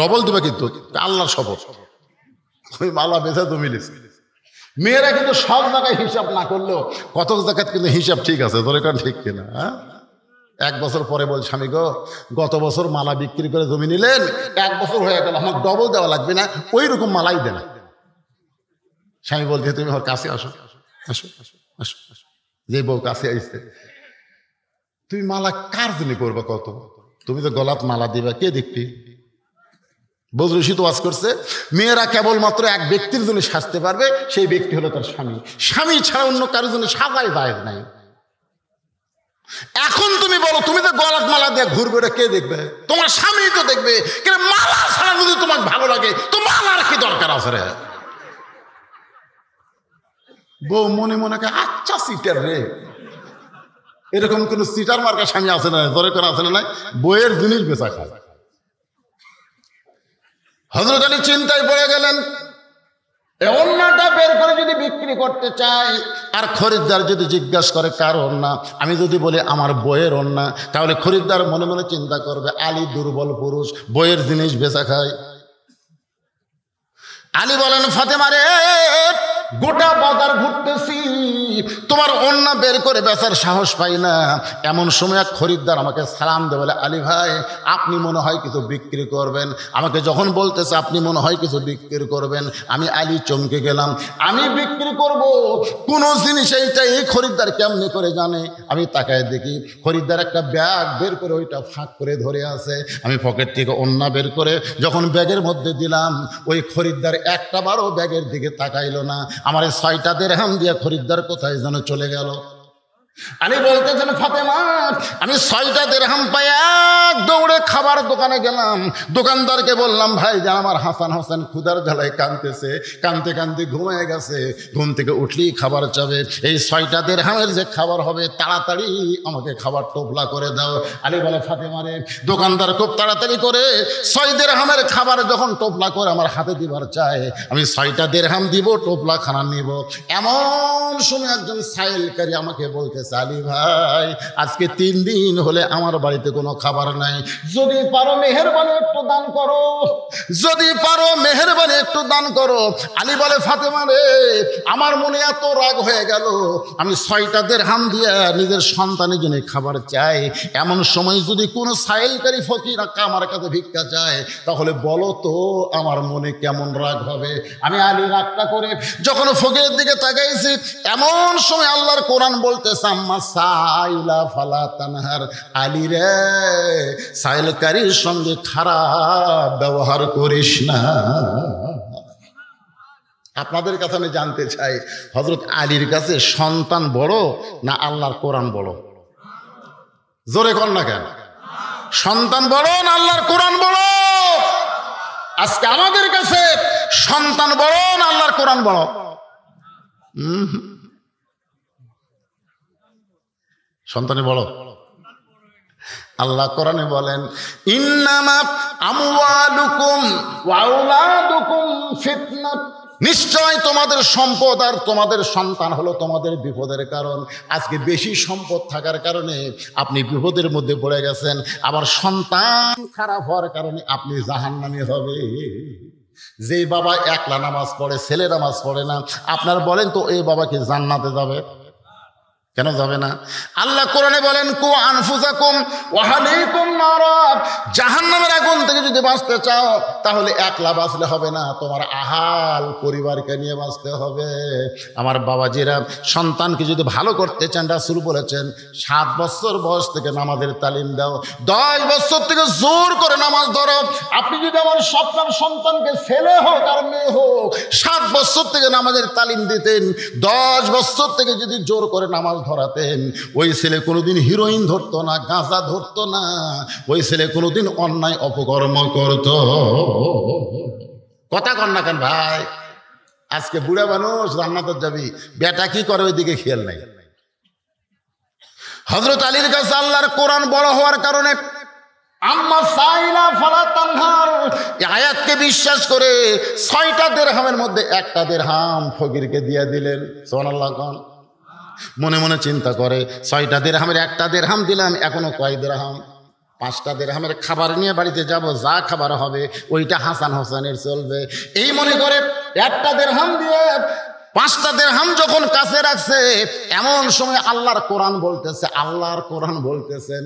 S1: ডবল দিবে কিন্তু, আল্লাহর শপথ। ওই মালা বেচা জমি লিছে মেয়েরা কিন্তু সব জায়গায় হিসাব না করলেও কত জায়গায় কিন্তু হিসাব ঠিক আছে তোর কারণ ঠিক কিনা হ্যাঁ? এক বছর পরে বল, স্বামী গো, গত বছর মালা বিক্রি করে জমি নিলেন, এক বছর হয়ে গেল আমার ডবল দেওয়া লাগবে না ওই রকম মালাই দেন স্বামী বলতে তুমি কাছে আসো আসো আসো আসো যে বউ কাছে আসছে, তুমি মালা কার জন্য করবে কত? তুমি তো গলাত মালা দিবা, কে দেখবি? বজরুশি তো ওয়াজ করছে, মেয়েরা কেবলমাত্র এক ব্যক্তির জন্য সাজতে পারবে, সেই ব্যক্তি হলো তার স্বামী। স্বামী ছাড়া অন্য কারোর জন্য সাজাই যায় নাই। এখন তুমি বলো, তুমি তো গলাত মালা দিয়ে ঘুরবে ওটা কে দেখবে? তোমার স্বামী তো দেখবে। কিন্তু মালা ছাড়া যদি তোমার ভালো লাগে, তো মালার কি দরকার আছে রে। বউ মনে মনে আচ্ছা সিটার রে। এরকম কোন সিটার মার্কা স্বামী আছে না? ধরে করে আছে না বইয়ের জিনিস বেচা খায়। হজরত আলী চিন্তায় পড়ে গেলেন। অন্যটা বের করে যদি বিক্রি করতে চাই, আর খরিদ্দার যদি জিজ্ঞাসা করে, কার অন্যা? আমি যদি বলি, আমার বইয়ের অন্যা। তাহলে খরিদ্দার মনে মনে চিন্তা করবে, আলী দুর্বল পুরুষ, বইয়ের জিনিস বেচা খায়। আলী বলেন ফাতেমারে গোটা বাজার ঘুরতেছি। তোমার অন্য বের করে বেচার সাহস পাই না। এমন সময় এক খরিদ্দার আমাকে সালাম দে বলে, আলী ভাই, আপনি মনে হয় কিছু বিক্রি করবেন। আমাকে যখন বলতেছে, আপনি মনে হয় কিছু বিক্রি করবেন, আমি আলী চমকে গেলাম। আমি বিক্রি করব। কোন জিনিস এইটা এই খরিদ্দার কেমনি করে জানে? আমি তাকায় দেখি, খরিদ্দার একটা ব্যাগ বের করে ওইটা ফাঁক করে ধরে আছে। আমি পকেট থেকে অন্য বের করে যখন ব্যাগের মধ্যে দিলাম, ওই খরিদ্দার একটা বারও ব্যাগের দিকে তাকাইলো না। আমার ছয়টা দেড়হাম দিয়ে খরিদ্দার কোথায় যেন চলে গেল? আলী বলতেছেন, ফাতেমা, আমি ছয়টা দেড়হাম পাই এক দৌড়ে খাবার দোকানে গেলাম। দোকানদারকে বললাম, ভাই যে আমার হাসান হোসেন ক্ষুদার জ্বালায় কানতেছে কানতে কানতে ঘুমায় গেছে। ঘুম থেকে উঠলেই খাবার চাবে। এই ছয়টা দেড়হামের যে খাবার হবে, তাড়াতাড়ি আমাকে খাবার টোপলা করে দাও। আলী বলে ফাতেমারে দোকানদার খুব তাড়াতাড়ি করে ছয় দেড়হামের খাবার যখন টোপলা করে আমার হাতে দিবার চায়, আমি ছয়টা দেড়হাম দিব টোপলা খানা নিব। এমন সময় একজন সাইলকারী আমাকে বলতেছে আলী ভাই, আজকে তিন দিন হলে আমার বাড়িতে কোনো খাবার নাই। যদি পারো মেহরবানি একটু দান করো। যদি পারো মেহরবানি একটু দান করো। আলী বলে, ফাতেমা রে, আমার মনে এত রাগ হয়ে গেল। আমি ছয়টা হাম দিয়ে নিজের সন্তানের জন্য খাবার চাই। এমন সময় যদি কোনো সাইলকারী ফকির আমার কাছে ভিক্ষা চায়, তাহলে বলো তো আমার মনে কেমন রাগ হবে? আমি আলী রাগটা করে যখন ফকিরের দিকে তাকাইছি, এমন সময় আল্লাহর কোরআন বলতেছে আলী রে। সাইলকারীর সঙ্গে খারাপ ব্যবহার করিস না। আপনাদের কাছে আমি জানতে চাই হজরত আলীর কাছে সন্তান বড় না আল্লাহর কোরআন বড়? জোরে কর না কেন? সন্তান বড় না আল্লাহর কোরআন বড়? আজকে আমাদের কাছে সন্তান বড় না আল্লাহর কোরআন বড়? সন্তানে বড় আল্লাহ কোরআনে বলেন, ইন্নামা আমওয়ালুকুম ওয়াউলাদুকুম ফিতনাত নিশ্চয় তোমাদের সম্পদ আর তোমাদের সন্তান হলো তোমাদের বিপদের কারণ। আজকে বেশি সম্পদ থাকার কারণে আপনি বিপদের মধ্যে পড়ে গেছেন। আবার সন্তান খারাপ হওয়ার কারণে আপনি জাহান্নামি হবে। যে বাবা একলা নামাজ পড়ে, ছেলে নামাজ পড়ে না, আপনার বলেন তো এই বাবাকে জান্নাতে যাবে? কেন যাবে না? আল্লাহ কোরআনে বলেন কু আনফুজাকুম ওয়াহালিকুম নারাত জাহান্নামের আগুন থেকে যদি বাঁচতে চাও, তাহলে একলা বাঁচলে হবে না। তোমার আহাল পরিবারকে নিয়ে বাঁচতে হবে। আমার বাবাজিরা সন্তানকে যদি ভালো করতে চান, রাসুল বলেছেন, সাত বছর বয়স থেকে নামাজের তালিম দাও। দশ বছর থেকে জোর করে নামাজ ধরো। আপনি যদি আমার স্বপ্নের সন্তানকে ছেলে হোক আর মেয়ে হোক, সাত বছর থেকে নামাজের তালিম দিতেন, দশ বছর থেকে যদি জোর করে নামাজ ধরাতেন। ওই ছেলে কোনোদিন হিরোইন ধরতো না, গাঁজা ধরতো না। ওই ছেলে কোনোদিন অন্যায় অপকর্ম করত। কথা কর না কেন ভাই? আজকে বুড়া মানুষ রান্নাতে যাবি। বেটা কি করে ওই দিকে খেয়াল নাই? হজরত আলীর কাছে আল্লাহর কোরআন বড় হওয়ার কারণে আম্মা আয়াতকে বিশ্বাস করে ছয়টা দেড়হামের মধ্যে একটা দেড়হাম ফকিরকে দিয়ে দিলেন। সোনাল্লাহ মনে মনে চিন্তা করে, ছয়টা দেড়হামের, একটা দেড়হাম দিলাম, এখনও কয় দেড়হাম? পাঁচটা দেড়হামের খাবার নিয়ে বাড়িতে যাব, যা খাবার হবে, ওইটা হাসান হোসেনের চলবে। এই মনে করে একটা দেড়হাম দিয়ে পাঁচটা দেড়হাম যখন কাছে রাখছে, এমন সময় আল্লাহর কোরআন বলতেছে, আল্লাহর কোরআন বলতেছেন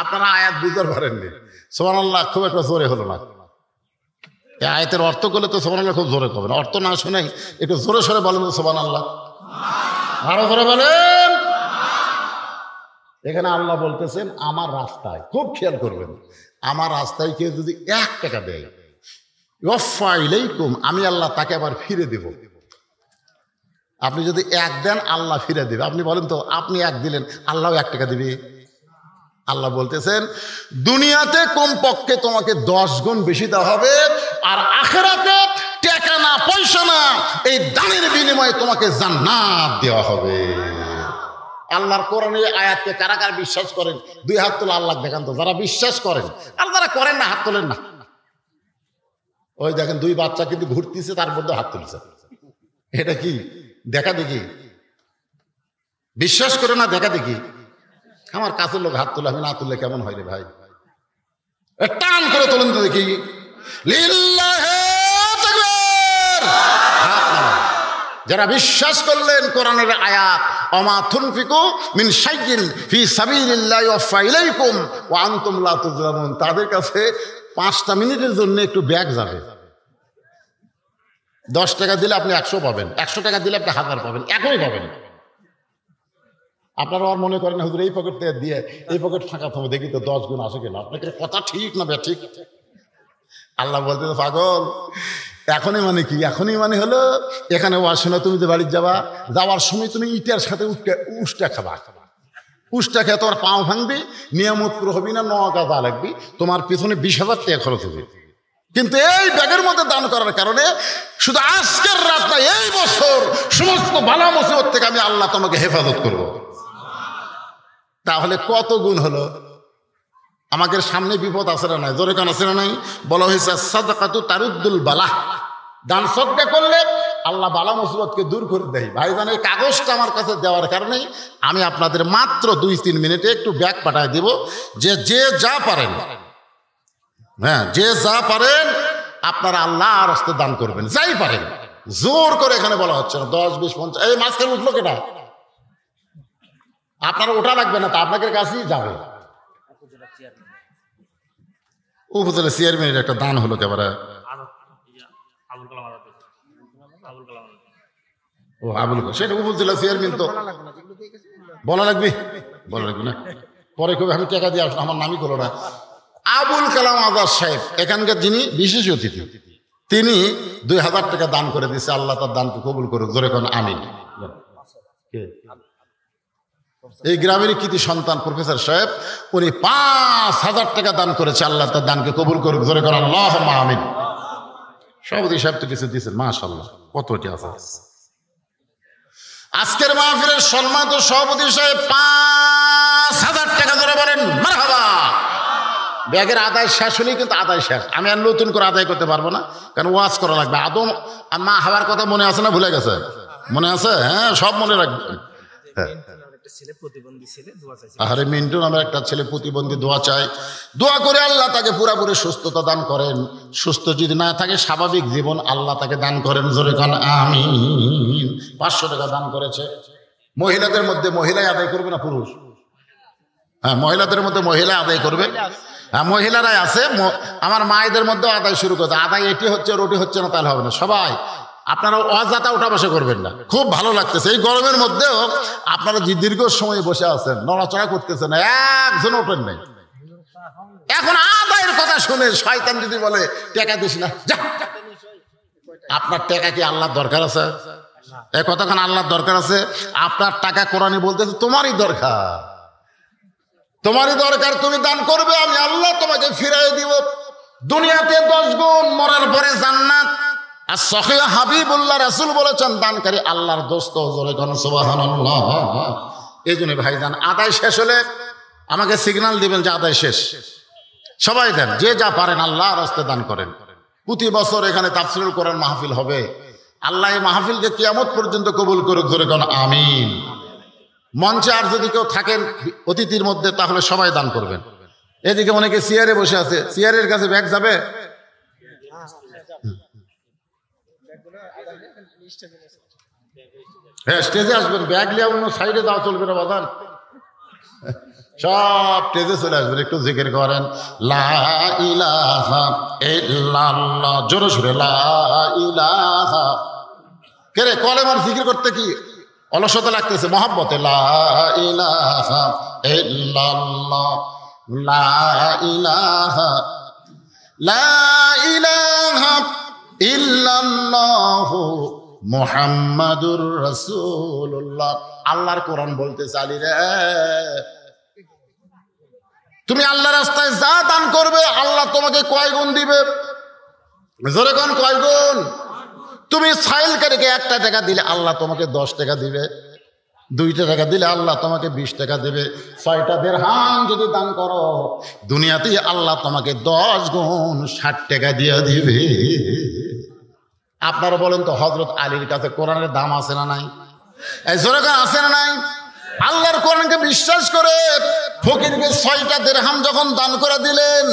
S1: আপনারা আয়াত বুঝতে পারেননি। সুবহানাল্লাহ, খুব একটা জোরে হলো না। আয়াতের অর্থ করলে তো সোমান আল্লাহ খুব জোরে করবেন অর্থ না শুনেই একটু জোরে সরে বলেন সোমান আল্লাহ আরও ধরে বলেন। এখানে আল্লাহ বলতেছেন, আমার রাস্তায়, খুব খেয়াল করবেন, আমার রাস্তায় কেউ যদি এক টাকা দেয় আমি আল্লাহ তাকে আবার ফিরে দেব। আপনি যদি এক দেন, আল্লাহ ফিরে দেবে। আপনি বলেন তো, আপনি এক দিলেন, আল্লাহ এক টাকা দিবে? আল্লাহ বলতেছেন, দুনিয়াতে কমপক্ষে তোমাকে দশ গুণ বেশি দেওয়া হবে, আর আখেরাতে টাকা না, পয়সা না, এই দানের বিনিময়ে তোমাকে জান্নাত দেওয়া হবে। আল্লাহর কোরআনে আয়াতকে কারা কারা বিশ্বাস করেন? দুই হাত তোলা আল্লাহ দেখান তো, যারা বিশ্বাস করেন। আর যারা করেন না, হাত তোলেন না। ওই দেখেন দুই বাচ্চা কিন্তু ঘুরতেছে, তার মধ্যে হাত তুলছে। এটা কি? দেখা দেখি। বিশ্বাস করে না, দেখা দেখি। আমার কাছের লোক হাত তুলে, আমি না তুললে কেমন হয় রে ভাই? টান করে তোলেন তো দেখি। লিল্লাহে তাকবীর! হাত নামান। যারা বিশ্বাস করলেন কোরআনের আয়াত, অমা থুনফিকু মিন শাইইন ফি সাবিলিল্লাহি ওয়াফা ইলাইকুম ওয়া আনতুম লা তুজলামুন তাদের কাছে পাঁচটা মিনিটের জন্য একটু ব্যাগ যাবে। দশ টাকা দিলে আপনি একশো পাবেন, একশো টাকা দিলে আপনি হাজার পাবেন, একই পাবেন। আপনারা আর মনে করেন হুজুর, এই পকেট দিয়ে, এই পকেট ফাঁকা থামো দেখি তো দশ গুণ আসে কিনা। আপনাকে কথা ঠিক না বে ঠিক আল্লাহ বলতে পাগল এখনই মানে কি? এখনই মানে হলো, এখানে ওয়ার শোনা তুমি যে বাড়ি যাবা, যাওয়ার সময় তুমি ইটার সাথে উঠটা উষ্টা খাবা। উষ্টা খেয়ে তোমার পাও ভাঙবি, নিয়ামত হবি না নগা যা লাগবি, তোমার পিছনে বিশ হাজার টাকা খরচ হবে। কিন্তু এই ব্যাগের মধ্যে দান করার কারণে শুধু আজকের রাত না, এই বছর সমস্ত বালা মুসিবত থেকে আমি আল্লাহ তোমাকে হেফাজত করব। তাহলে কত গুণ হলো? আমাদের সামনে বিপদ আছে না নাই? জোরে কান, আছে না নাই? বলা হয়েছে, সাদাকাতু তারুদ্দুল বালা দান সদ্গা করলে আল্লাহ বালা মুসিবতকে দূর করে দেয়। ভাইজান, এই কাগজটা আমার কাছে দেওয়ার কারণেই আমি আপনাদের মাত্র দুই তিন মিনিটে একটু ব্যাগ পাঠায় দিব যে যে যা পারেন হ্যাঁ যে যা পারেন, আপনারা আল্লাহ আর হস্তে দান করবেন। যাই পারেন। জোর করে এখানে বলা হচ্ছে না। দশ, বিশ, পঞ্চাশ, এই মাঝখানে উঠল কেটা? আপনারা ওঠা লাগবে না, তা আপনাদের কাছেই যাবে। উপজেলা চেয়ারম্যানের একটা দান হলো কেবারে
S2: আবুল কালাম আজাদ আবুল কালাম। আজাদ
S1: ও আবুল। সেটা উপজেলা চেয়ারম্যান তো বলা লাগবে বলা লাগবে? না। পরে কবে আমি টাকা দিয়ে আসলাম আমার নামই করল না। আবুল কালাম আজাদ সাহেব এখানকার যিনি বিশেষ অতিথি তিনি দুই হাজার টাকা দান করে দিয়েছে। আল্লাহ তার দানকে কবুল করুক জোরে কোন আমিন। কে? এই গ্রামের কৃতি সন্তান প্রফেসর সাহেব, উনি পাঁচ হাজার টাকা দান করেছে, আল্লাহ তার দানকে কবুল করুক জোরে কোন আল্লাহ আমিন। সভাপতি সাহেব তো কিছু দিয়েছেন মাশাল্লাহ কতটি আছে। আজকের মাহফিলের সম্মানিত সভাপতি সাহেব, পাঁচ হাজার টাকা ধরে বলেন, মারহাবা। ব্যাগের আদায় শেষ হলেই কিন্তু আদায় শেষ। আমি আর নতুন করে আদায় করতে পারব না, কারণ ওয়াজ করা লাগবে। আদম মা হওয়ার কথা মনে আছে না, ভুলে গেছে? মনে আছে? হ্যাঁ সব মনে রাখবে। হ্যাঁ।
S2: ছেলে প্রতিবন্ধী ছেলে, দোয়া চাইছে।
S1: আহারে, মিন্টু নামের একটা ছেলে প্রতিবন্ধী দোয়া চায়। দোয়া করে আল্লাহ তাকে পুরাপুরি সুস্থতা দান করেন। সুস্থ যদি না থাকে, স্বাভাবিক জীবন আল্লাহ তাকে দান করেন। জোরে কান আমি পাঁচশো টাকা দান করেছে। মহিলাদের মধ্যে মহিলাই আদায় করবে না পুরুষ? হ্যাঁ মহিলাদের মধ্যে মহিলা আদায় করবে? হ্যাঁ মহিলারাই আছে। আমার মায়েদের মধ্যেও আদায় শুরু করছে। আদায় এটি হচ্ছে রুটি হচ্ছে না, তাহলে হবে না। সবাই আপনারা অজাতা উঠা বসে করবেন না। খুব ভালো লাগতেছে। এই গরমের মধ্যেও আপনারা যে দীর্ঘ সময় বসে আছেন, নড়াচড়া করতেছেন, একজন ওঠেন নাই। এখন আদায়ের কথা শুনে শয়তান যদি বলে, টাকা দিস না। আপনার টাকা কি আল্লাহর দরকার আছে? এ কতক্ষণ আল্লাহর দরকার আছে? আপনার টাকা কোরআনে বলতেছে, তোমারই দরকার। তোমারই দরকার, তুমি দান করবে, আমি আল্লাহ তোমাকে ফিরাই দিব। দুনিয়াতে দশ গুণ মরার পরে জান্নাত আর সহে হাবিবুল্লাহ রাসুল বলেছেন, দানকারী আল্লাহর দোস্ত এই জন্য ভাইজান, আদায় শেষ হলে আমাকে সিগন্যাল দিবেন যে আদায় শেষ। সবাই দেন, যে যা পারেন আল্লাহ রাস্তে দান করেন। প্রতি বছর এখানে তাফসিরুল কোরআন মাহফিল হবে। আল্লাহ এই মাহফিলকে কিয়ামত পর্যন্ত কবুল করুক ধরে কোন, আমিন। মঞ্চে আর যদি কেউ থাকেন অতিথির মধ্যে, তাহলে সবাই দান করবেন। এদিকে অনেকে চেয়ারে বসে আছে চেয়ারের কাছে ব্যাগ যাবে হ্যাঁ স্টেজে আসবেন। ব্যাগ নিয়ে অন্য সাইডে যাওয়া চলবে না বাদান সব স্টেজে চলে আসবেন। একটু জিকির করেন। লা ইলাহা ইল্লাল্লাহ। জোরে সুরে, লা ইলাহা। কে রে কলেমার জিকির করতে কি? অলসতা লাগতেছে, মহাব্বতে। লা ইলাহা ইল্লাল্লাহ। লা ইলাহা। লা ইলাহা ইল্লাল্লাহ। মুহাম্মাদুর রাসূলুল্লাহ। আল্লাহর কোরআন বলতে চালি রে, তুমি আল্লাহ রাস্তায় যা দান করবে, আল্লাহ তোমাকে কয় গুণ দিবে? জোরে কোন, কয় গুণ? তুমি সাইলকারীকে একটা টাকা দিলে আল্লাহ তোমাকে দশ টাকা দিবে। দুইটা টাকা দিলে আল্লাহ তোমাকে বিশ টাকা দেবে। ছয়টা দের হান যদি দান করো, দুনিয়াতেই আল্লাহ তোমাকে দশ গুণ ষাট টাকা দিয়ে দিবে। আপনারা বলেন তো হজরত আলীর কাছে কোরআনের দাম আছে না নাই? আছে না নাই? আল্লাহর কোরআনকে বিশ্বাস করে ফকিরকে ছয়টা দেড়হাম যখন দান করে দিলেন,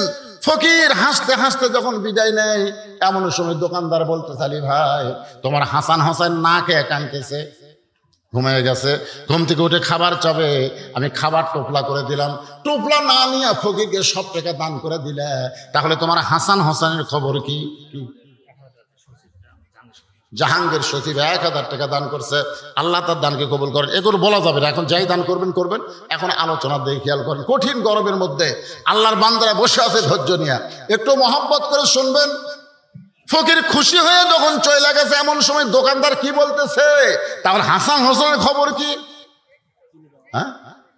S1: ফকির হাসতে হাসতে যখন বিদায় নেয়, এমন সময় দোকানদার বলতে চালি ভাই, তোমার হাসান হাসান না খেয়ে কানতেছে ঘুমিয়ে গেছে, ঘুম থেকে উঠে খাবার চাবে, আমি খাবার টোপলা করে দিলাম, টোপলা না নিয়ে ফকিরকে সব টাকা দান করে দিলে, তাহলে তোমার হাসান হাসানের খবর কি? জাহাঙ্গীর সচিব এক হাজার টাকা দান করছে, আল্লাহ তার দানকে কবুল করেন। এগুলো বলা যাবে না। এখন যাই দান করবেন করবেন। এখন আলোচনা দিয়ে খেয়াল করেন, কঠিন গরমের মধ্যে আল্লাহর বান্দারা বসে আছে ধৈর্য নিয়ে। একটু মহব্বত করে শুনবেন, ফকির খুশি হয়ে যখন চলে গেছে, এমন সময় দোকানদার কি বলতেছে? তাহলে হাসান হোসেনের খবর কি? হ্যাঁ?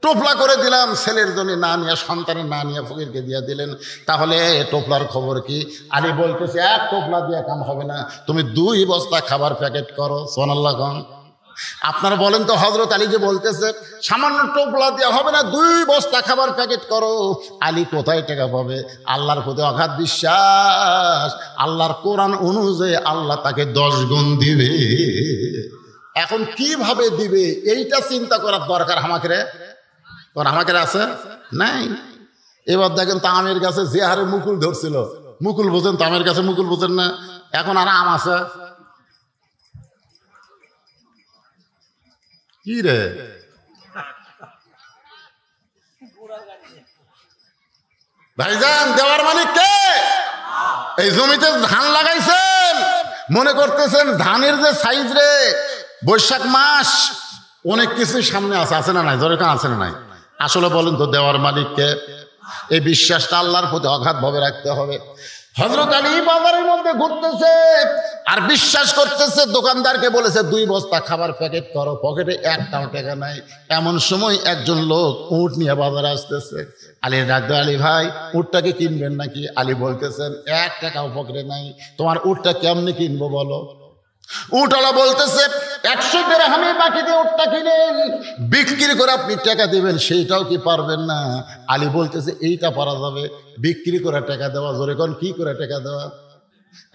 S1: টোপলা করে দিলাম, ছেলের জন্য না নিয়ে, সন্তানের না নিয়ে ফকিরকে দিয়ে দিলেন। তাহলে টোপলার খবর কি? আলী বলতেছে, এক টোপলা দিয়ে কাম হবে না, তুমি দুই বস্তা খাবার প্যাকেট করো। সোনাল্লাহ খান আপনারা বলেন তো হজরত আলী যে বলতেছে, সামান্য টোপলা দিয়ে হবে না, দুই বস্তা খাবার প্যাকেট করো। আলী কোথায় টাকা পাবে? আল্লাহর প্রতি অগাধ বিশ্বাস। আল্লাহর কোরআন অনুযায়ী আল্লাহ তাকে দশ গুণ দিবে। এখন কীভাবে দিবে? এইটা চিন্তা করার দরকার আমাকে ওর আমাকে আছে? নাই। এবার দেখেন তামের কাছে যে হারে মুকুল ধরছিল। মুকুল বোঝেন তামের কাছে মুকুল বোঝেন না? এখন আর আম আছে? কি রে? ভাইজান, দেওয়ার মালিক কে? এই জমিতে ধান লাগাইছেন। মনে করতেছেন ধানের যে সাইজ রে, বৈশাখ মাস, অনেক কিছু সামনে আছে। আছে না নাই? জোরে আছে না নাই? আসলে বলেন তো দেওয়ার মালিককে এই বিশ্বাসটা আল্লাহর প্রতি অঘাতভাবে রাখতে হবে। হজরত আলী বাজারের মধ্যে ঘুরতেছে আর বিশ্বাস করতেছে, দোকানদারকে বলেছে, দুই বস্তা খাবার প্যাকেট করো, পকেটে একটাও টাকা নাই। এমন সময় একজন লোক উট নিয়ে বাজারে আসতেছে। আলী ডাকতে আলী ভাই, উটটাকে কিনবেন নাকি? আলী বলতেছেন, এক টাকাও পকেটে নাই। তোমার উটটা কেমনি কিনবো বলো? উঠলা বলতেছে, একশো আমি বাকি দিয়ে উঠটা কিনেন বিক্রি করে আপনি টাকা দিবেন, সেইটাও কি পারবেন না? আলী বলতেছে, এইটা পারা যাবে। বিক্রি করে টাকা দেওয়া, জোরে কোন, কি করে টাকা দেওয়া?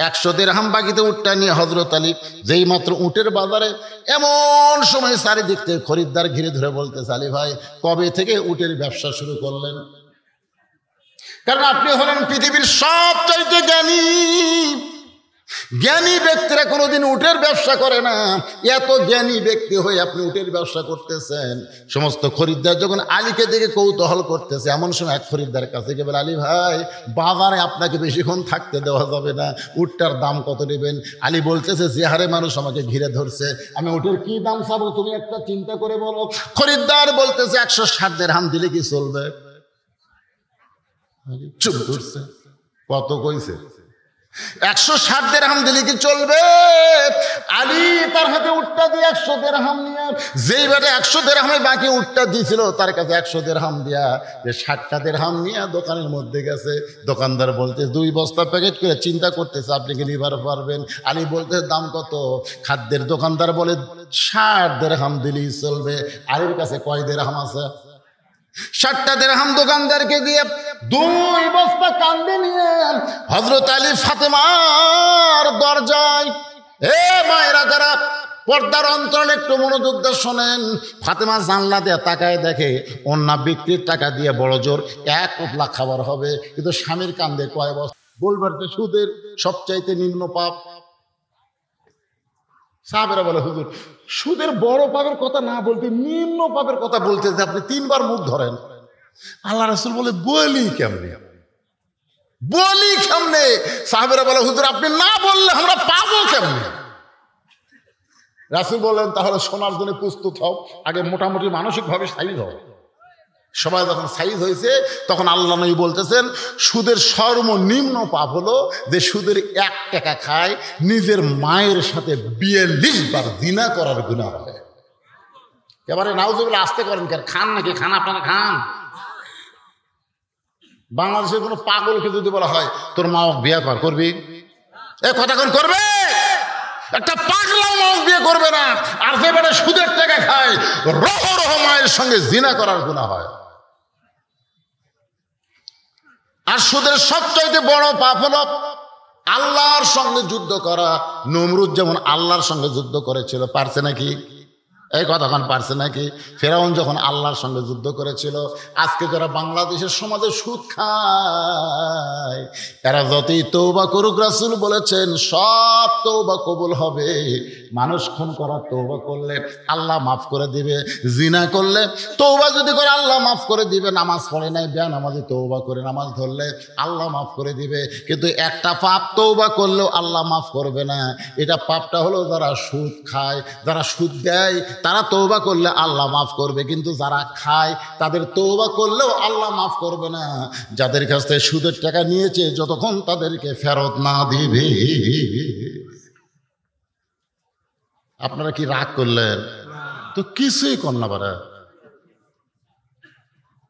S1: একশো দেড়হাম বাকিতে উঠটা নিয়ে হজরত আলী যেই মাত্র উটের বাজারে এমন সময় চারিদিক থেকে খরিদ্দার ঘিরে ধরে বলতেছে, আলী ভাই, কবে থেকে উটের ব্যবসা শুরু করলেন? কারণ আপনি হলেন পৃথিবীর সবচাইতে জ্ঞানী। জ্ঞানী ব্যক্তিরা কোনোদিন উটের ব্যবসা করে না। এত জ্ঞানী ব্যক্তি হয়ে আপনি উটের ব্যবসা করতেছেন। সমস্ত খরিদ্দার যখন আলীকে দেখে কৌতূহল করতেছে, এমন সময় এক খরিদ্দার কাছে গেবেন আলী ভাই, বাজারে আপনাকে বেশিক্ষণ থাকতে দেওয়া যাবে না। উটটার দাম কত নেবেন? আলী বলতেছে, যে হারে মানুষ আমাকে ঘিরে ধরছে, আমি উটের কি দাম চাবো তুমি একটা চিন্তা করে বলো। খরিদ্দার বলতেছে, একশো ষাট দের হাম দিলে কি চলবে? চুপ ধরছে। কত কইছে? একশো ষাট দেড়হাম দিলে কি চলবে? আলী তার হাতে উঠটা দিয়ে একশো দেড়হাম নিয়ে যেই বেটে একশো দেড়হামে বাকি উঠটা দিয়েছিল, তার কাছে একশো দেড়হাম দিয়া যে ষাটটা দেড়হাম নিয়ে দোকানের মধ্যে গেছে। দোকানদার বলতে দুই বস্তা প্যাকেট করে চিন্তা করতেছে, আপনি কি নিবার পারবেন? আলী বলতে দাম কত? খাদ্যের দোকানদার বলে, ষাট দেড়হাম দিলেই চলবে। আলীর কাছে কয় দেড়হাম আছে? ষাটটা দেড়হাম দোকানদারকে দিয়ে দুই বস্তা কান্দে নিয়ে হজরত আলী ফাতেমার দরজায়, এ মায়েরা যারা পর্দার অন্তরালে একটু মনোযোগ শোনেন। ফাতেমা জানলা দিয়ে তাকায় দেখে অন্য বিক্রির টাকা দিয়ে বড় জোর এক উপলা খাবার হবে। কিন্তু স্বামীর কান্দে কয় বস্তা? বলবার যে সুদের সবচাইতে নিম্ন পাপ। সাহাবেরা বলে, হুজুর সুদের বড় পাপের কথা না বলতে, নিম্ন পাপের কথা বলতে যে আপনি তিনবার মুখ ধরেন। আল্লাহ রাসুল বলে, বলি কেমনে? বলি কেমনে? সাহেবেরা বলে, হুজুর, আপনি না বললে আমরা পাবো কেমনে? রাসুল বললেন, তাহলে সোনার জন্য প্রস্তুত হও, আগে মোটামুটি মানসিকভাবে সাইজ হও। সবাই যখন সাইজ হয়েছে, তখন আল্লাহ নই বলতেছেন, সুদের সর্বনিম্ন পাপ হলো যে সুদের এক টাকা খায়, নিজের মায়ের সাথে বিয়াল্লিশ বার দিনা করার গুণা হবে। এবারে নাউজুবুল আসতে করেন কেন? খান নাকি? খান আপনারা খান। বাংলাদেশের কোনো পাগলকে যদি বলা হয়, তোর মা বিয়ে কর, করবি? এ কথা কোন, করবে? একটা পাগলা মা বিয়ে করবে না। আর যে বেটা সুদের টাকা খায় রহ রহ মায়ের সঙ্গে জিনা করার গুণা হয়। আর সুদের সবচাইতে বড় পাপ হলো আল্লাহর সঙ্গে যুদ্ধ করা। নমরুদ যেমন আল্লাহর সঙ্গে যুদ্ধ করেছিল, পারছে নাকি? এই কথাক্ষণ পারছে নাকি? ফেরাউন যখন আল্লাহর সঙ্গে যুদ্ধ করেছিল, আজকে যারা বাংলাদেশের সমাজে সুদ খায়, এরা যতই তৌবা করুক রাসুল বলেছেন, সব তৌবা কবুল হবে। মানুষ খুন করা তৌবা করলে আল্লাহ মাফ করে দিবে। জিনা করলে তৌবা যদি করে, আল্লাহ মাফ করে দিবে। নামাজ পড়ে নাই বেয়া নামাজে তৌবা করে নামাজ ধরলে আল্লাহ মাফ করে দিবে। কিন্তু একটা পাপ তৌবা করলেও আল্লাহ মাফ করবে না। এটা পাপটা হলো যারা সুদ খায়, যারা সুদ দেয় তারা তৌবা করলে আল্লাহ মাফ করবে, কিন্তু যারা খায় তাদের তৌবা করলেও আল্লাহ মাফ করবে না। যাদের কাছ থেকে সুদের টাকা নিয়েছে, যতক্ষণ তাদেরকে ফেরত না দিবে। আপনারা কি রাগ করলেন? তো কিছুই না পারে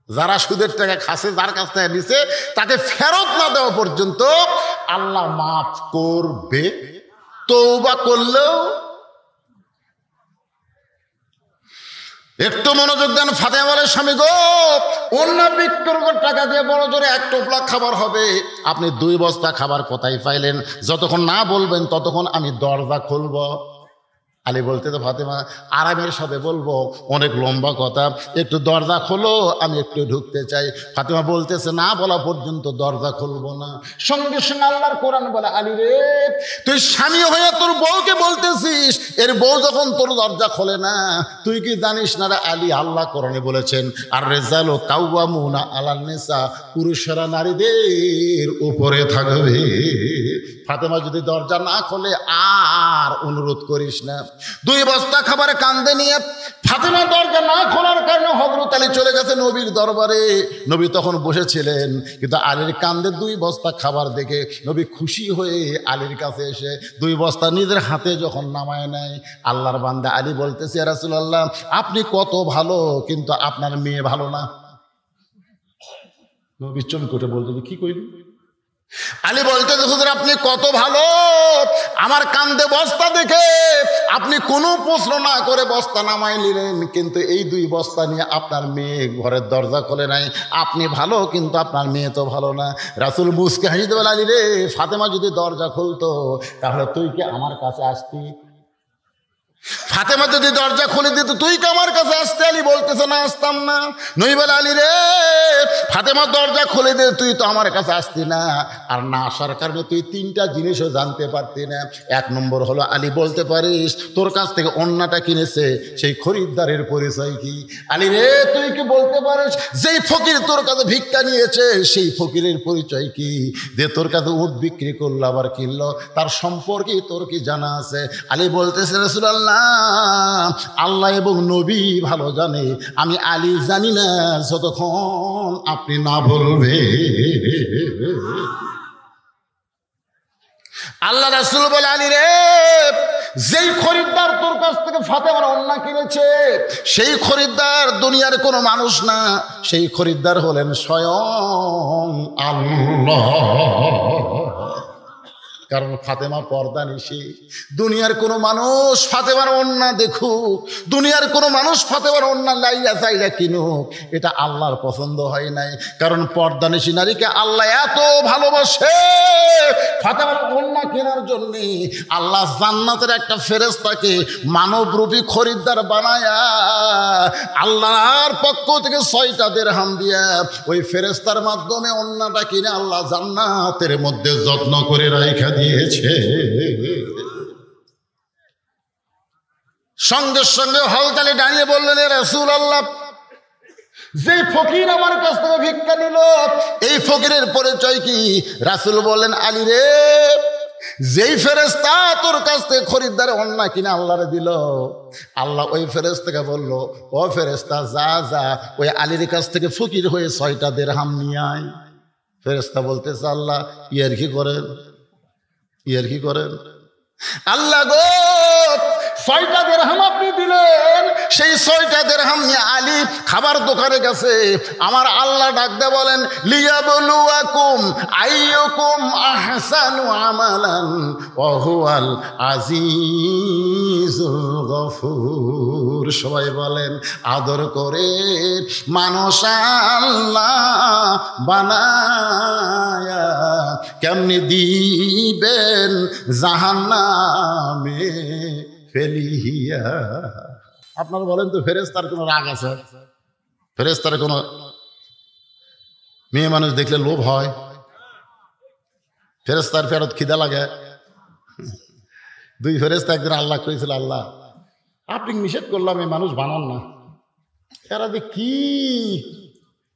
S1: যারা সুদের টাকা খাসে, যার কাছ থেকে নিছে, তাকে ফেরত না দেওয়া পর্যন্ত আল্লাহ মাফ করবে তৌবা করলেও একটু মনোযোগ দেন ফাতে বলে, স্বামী গো অন্য বিক্রির টাকা দিয়ে বড় জোরে এক টোপলা খাবার হবে। আপনি দুই বস্তা খাবার কোথায় পাইলেন? যতক্ষণ না বলবেন, ততক্ষণ আমি দরজা খুলব। আলী বলতে তো ফাতেমা, আরামের সাথে বলব, অনেক লম্বা কথা। একটু দরজা খোলো, আমি একটু ঢুকতে চাই। ফাতেমা বলতেছে, না, বলা পর্যন্ত দরজা খুলবো না। সঙ্গে সঙ্গে আল্লাহর কোরআন বলে, আলী রে, তুই স্বামী হয়ে তোর বউকে বলতেছিস। এর বউ যখন তোর দরজা খোলে না, তুই কি জানিস না আলী আল্লাহ কোরআনে বলেছেন আর রেজালো কাউয়া মুনা আলান্নেসা, পুরুষেরা নারীদের উপরে থাকবে। ফাতেমা যদি দরজা না খোলে, আর অনুরোধ করিস না। দুই বস্তা খাবার কান্দে নিয়ে ফাতেমা দরজা না খোলার কারণে হজরত আলী চলে গেছে নবীর দরবারে। নবী তখন বসেছিলেন, কিন্তু আলীর কান্দে দুই বস্তা খাবার দেখে নবী খুশি হয়ে আলীর কাছে এসে দুই বস্তা নিজের হাতে যখন নামায় নেয়, আল্লাহর বান্দা আলী বলতেছে রাসুলাল্লাহ, আপনি কত ভালো, কিন্তু আপনার মেয়ে ভালো না? নবী চমকে বলতে কি কইলি? আলী বলতে হুজুর আপনি কত ভালো? আমার কান্দে বস্তা দেখে আপনি কোনো প্রশ্ন না করে বস্তা নামাই নিলেন। কিন্তু এই দুই বস্তা নিয়ে আপনার মেয়ে ঘরের দরজা খোলে নাই। আপনি ভালো, কিন্তু আপনার মেয়ে তো ভালো না। রাসুল মুসকে হাসিতে বেলা দিলে ফাতেমা যদি দরজা খুলতো, তাহলে তুই কি আমার কাছে আসতি? ফাতেমা যদি দরজা খুলে দিত, তুই কি আমার কাছে আসতে আলী? বলতেছে, না, আসতাম না। নইবেলা আলী রে, ফাতেমা দরজা খুলে দে, তুই তো আমার কাছে আসতি না। আর না আসার কারণে তুই তিনটা জিনিসও জানতে পারতি না। এক নম্বর হলো, আলী, বলতে পারিস, তোর কাছ থেকে অন্যটা কিনেছে, সেই খরিদ্দারের পরিচয় কি? আলী রে, তুই কি বলতে পারিস, যেই ফকির তোর কাছে ভিক্ষা নিয়েছে, সেই ফকিরের পরিচয় কি? যে তোর কাছে উঠ বিক্রি করল, আবার কিনলো, তার সম্পর্কে তোর কি জানা আছে? আলী বলতেছে রসুল্লাহ আল্লাহ এবং নবী ভালো জানে। আমি আলী জানি না, যতক্ষণ আপনি না বলবে আল্লাহ রাসুল বলে, আলী রে, যেই খরিদ্দার তোর কাছ থেকে ফাতেমার অন্যা কিনেছে, সেই খরিদ্দার দুনিয়ার কোনো মানুষ না। সেই খরিদ্দার হলেন স্বয়ং আল্লাহ। কারণ ফাতেমা পর্দা নিশি। দুনিয়ার কোনো মানুষ ফাতেমার অন্যা দেখুক, দুনিয়ার কোনো মানুষ ফাতেমার অন্যা লাইয়া চাইয়া কিনুক, এটা আল্লাহর পছন্দ হয় নাই। কারণ পর্দা নিশি নারীকে আল্লাহ এত ভালোবাসে। ফাতেমার অন্যা কেনার জন্য আল্লাহ জান্নাতের একটা ফেরেস্তাকে মানবরূপী খরিদ্দার বানায়া আল্লাহর পক্ষ থেকে ছয়টা হাম দিয়া ওই ফেরেস্তার মাধ্যমে অন্যটা কিনে আল্লাহ জান্নাতের মধ্যে যত্ন করে রাইখা দিয়েছে সঙ্গে সঙ্গে হলতালে দাঁড়িয়ে বললেন রসুল আল্লাহ যে ফকির আমার কাছ থেকে ভিক্ষা নিল, এই ফকিরের পরিচয় কি? রাসুল বললেন, আলী রে, যেই ফেরেস্তা তোর কাছ থেকে খরিদ্দারে অন্যা কিনে আল্লাহরে দিল, আল্লাহ ওই ফেরেস্তাকে বলল, ও ফেরেস্তা যা যা, ওই আলীর কাছ থেকে ফকির হয়ে ছয়টা দেড় হাম নিয়ে আয়। ফেরেস্তা বলতেছে, আল্লাহ, ইয়ার কি করেন? ইয়ার কি করেন? আল্লাহ গো ছয়টা দেড়হাম আপনি দিলেন, সেই ছয়টা দেড়হাম নিয়ে আলী খাবার দোকানে গেছে। আমার আল্লাহ ডাকতে বলেন, লিয়াবলুয়াকুম আইয়ুকুম আহসানু আমালান, ওহুয়াল আজিজুল গফুর। সবাই বলেন, আদর করে মানুষ আল্লাহ বানায়া কেমনি দিবেন জাহান্নামে ফেলিয়া। আপনারা বলেন তো ফেরেস্তার কোনো রাগ আছে? ফেরেস্তার কোনো মেয়ে মানুষ দেখলে লোভ হয়? ফেরেস্তার ফেরত খিদা লাগে? দুই ফেরেস্তা একদিন আল্লাহ করেছিল আল্লাহ আপনি নিষেধ করলাম এই মানুষ বানান না। এরা যে কি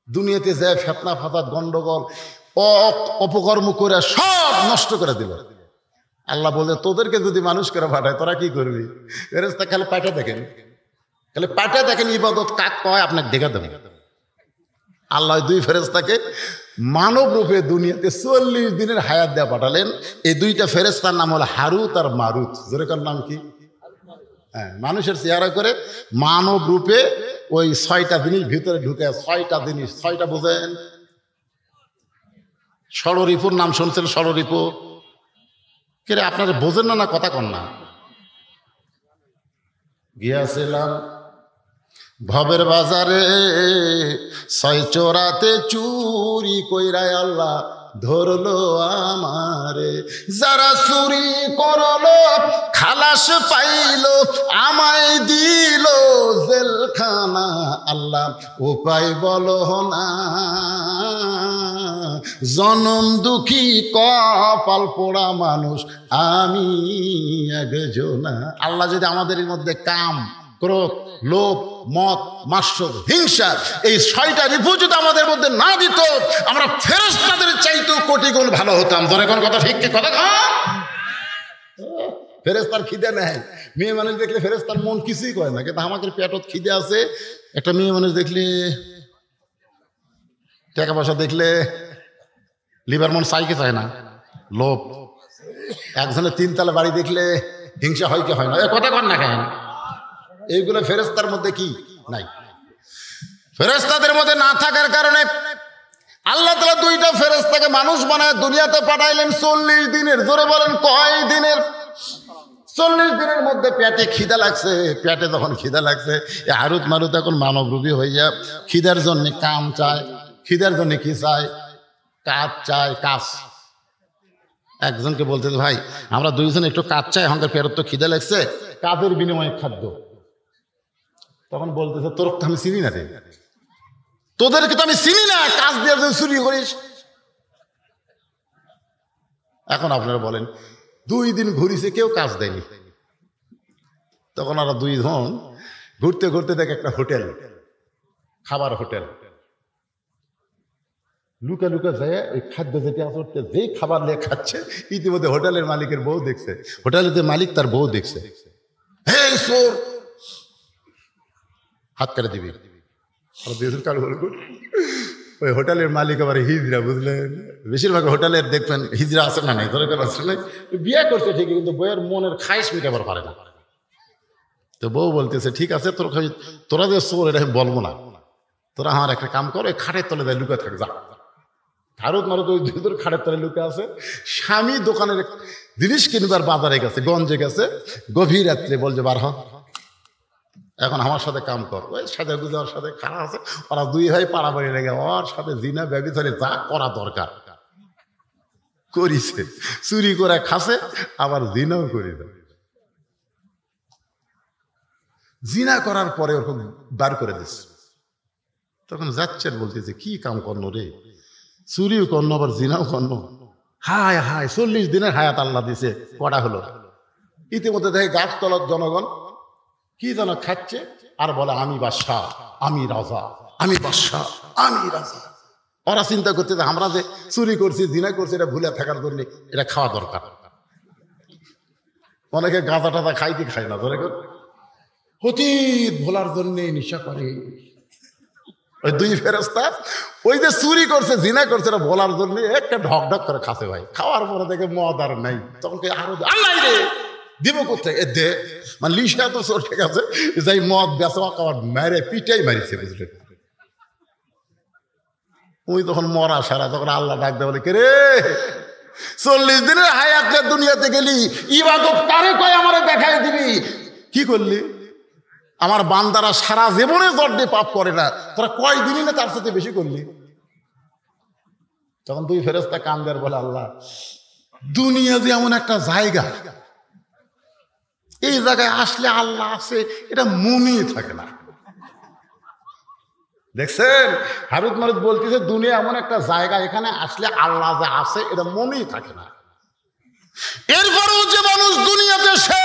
S1: দুনিয়াতে যায় ফেতনা ফাতাত গন্ডগোল অপকর্ম করে সব নষ্ট করে দিল। আল্লাহ বলছে তোদেরকে যদি মানুষ করে পাঠায়, তোরা কি করবি? ফেরেস্তা খালি পাঠা দেখেন। খালি পাঠা দেখেন ইবাদত কাক কয় আপনাকে দেখে দেবেন আল্লাহ দুই ফেরেস্তাকে মানব রূপে দুনিয়াতে চল্লিশ দিনের হায়াত দেওয়া পাঠালেন। এই দুইটা ফেরেস্তার নাম হলো হারুত আর মারুত। জোরেকার নাম কি? হ্যাঁ মানুষের চেহারা করে মানব রূপে ওই ছয়টা জিনিস ভিতরে ঢুকে। ছয়টা জিনিস, ছয়টা বোঝেন? ষড়রিপুর নাম শুনছেন ষড়রিপু কে আপনারা বোঝেন না না কথা কন না। গিয়াছিলাম ভবের বাজারে, ছয় চোরাতে চুরি কইরায় আল্লাহ ধরলো আমারে। যারা চুরি করল, খালাস পাইলো, আমায় দিল জেলখানা। আল্লাহ উপায় বলো না। জনম দুঃখী, কপাল পোড়া মানুষ, আমি একজনা। আল্লাহ যদি আমাদের মধ্যে কাম ক্রোধ লোভ, মত মাস্য হিংসা, এই ছয়টা রিপু যদি আমাদের মধ্যে না দিত, আমরা ফেরস্তাদের চাইতেও কোটি গুণ ভালো হতাম। ধরে কোন কথা ঠিক কথা? ফেরেস্তার খিদে নেয় মেয়ে মানুষ দেখলে ফেরেস্তার মন কিছুই করে না, কিন্তু আমাদের পেটত খিদে আছে। একটা মেয়ে মানুষ দেখলে টাকা পয়সা দেখলে লিভার মন চাইকে চায় না। লোভ। একজনের তিনতলা বাড়ি দেখলে হিংসা হয় কি হয় না? এ কথা কর না কেন? এইগুলো ফেরেস্তার মধ্যে কি? নাই। ফেরেস্তাদের মধ্যে না থাকার কারণে আল্লাহ তালা দুইটা ফেরেস্তাকে মানুষ বানায়, দুনিয়াতে পাঠাইলেন চল্লিশ দিনের। জোরে বলেন, কয় দিনের? চল্লিশ দিনের মধ্যে পেটে খিদা লাগছে। পেটে তখন খিদা লাগছে, এ হারুত মারুত এখন মানবরূপী হয়ে যায় খিদার জন্য কাম চায়, খিদার জন্য কি চায়? কাজ চায় কাজ একজনকে বলতে, ভাই, আমরা দুইজন একটু কাজ চাই আমাদের পেরত তো খিদে লাগছে। কাজের বিনিময়ে খাদ্য। তখন বলতেছে, তোর তো আমি চিনি না রে। তোদেরকে তো আমি চিনি না, কাজ দিয়ে চুরি করিস। এখন আপনারা বলেন, দুই দিন ঘুরিছে, কেউ কাজ দেয়নি। তখন ওরা দুই ধন ঘুরতে ঘুরতে দেখে একটা হোটেল, খাবার হোটেল। লুকা লুকা যায়, ওই খাদ্য যেটা আসতে যেই খাবার নিয়ে খাচ্ছে, ইতিমধ্যে হোটেলের মালিকের বউ দেখছে। হোটেলের যে মালিক, তার বউ দেখছে। হে হাত করে দিবি। ওই হোটেলের মালিক আবার হিজরা, বুঝলেন? বেশিরভাগ হোটেলের দেখবেন হিজরা আছে না নাই, ধরে আছে না বিয়ে করছে ঠিকই, কিন্তু বইয়ের মনের খাইশ মিটাবার পারে না। তো বউ বলতেছে, ঠিক আছে, তোর খালি- তোরা যে চোর, এটা আমি বলব না। তোরা আমার একটা কাম কর, ওই খাটের তলে দেয় লুকা থাক, যা। ভারত মারত ওই দুধের খাটের তলে লুকে আছে। স্বামী দোকানের জিনিস কিনবার বাজারে গেছে, গঞ্জে গেছে। গভীর রাত্রে বলছে, বার হ। এখন আমার সাথে কাম কর। ওই সাথে গুজে ওর সাথে খারাপ আছে, ওরা দুই ভাই পাড়াবাড়ি লেগে ওর সাথে জিনা, ব্যবচারে যা করা দরকার। করিছে, চুরি করে খাসে, আবার জিনাও করে জিনা করার পরে ওরকম বার করে দিচ্ছে তখন যাচ্ছেন বলতেছে কি কাম করল রে? চুরিও করনো আবার জিনাও করনো হায় হায়, চল্লিশ দিনের হায়াত আল্লাহ দিছে, কটা হলো? ইতিমধ্যে দেখে গাছতলার জনগণ কি যেন খাচ্ছে? আর বলে, আমি বাদশাহ, আমি রাজা, আমি বাদশাহ, আমি রাজা। ওরা চিন্তা করতে আমরা যে চুরি করছি, জিনা করছি, এটা ভুলে থাকার জন্য এটা খাওয়া দরকার। অনেকে গাঁদা টাদা খাইতে খায় না, ধরে অতীত ভোলার জন্য নিশা করে। ওই দুই ফেরস্তা ওই যে চুরি করছে, জিনা করছে, এটা বলার জন্য একটা ঢক ঢক করে খাসে ভাই। খাওয়ার পরে দেখে মদ আর নাই। তখন আরও আল্লাহ রে! দিব কোথায় এ দে। মানে লিসা তো চোর, ঠিক আছে? যাই মদ বেচা খাবার মেরে পিটাই মারিছে, বুঝলেন? তখন মরা সারা, তখন আল্লাহ ডাক দেয়, বলে, কে রে? চল্লিশ দিনের হায়াতে দুনিয়াতে গেলি, ইবাদত কারে কয় আমারে দেখাই দিবি? কি করলি? আমার বান্দারা সারা জীবনে জর্দে পাপ করে না, তোরা কয় দিনই না তার সাথে বেশি করলি? তখন তুই ফেরেস্তা কান্দের বলে, আল্লাহ, দুনিয়া যে এমন একটা জায়গা এই জায়গায় আসলে আল্লাহ আছে, এটা মুমি থাকে না। দেখছেন? হারুদ মারুদ বলতেছে, দুনিয়া এমন একটা জায়গা, এখানে আসলে আল্লাহ যে আছে, এটা মনেই থাকে না। এরপরেও যে মানুষ দুনিয়াতে সে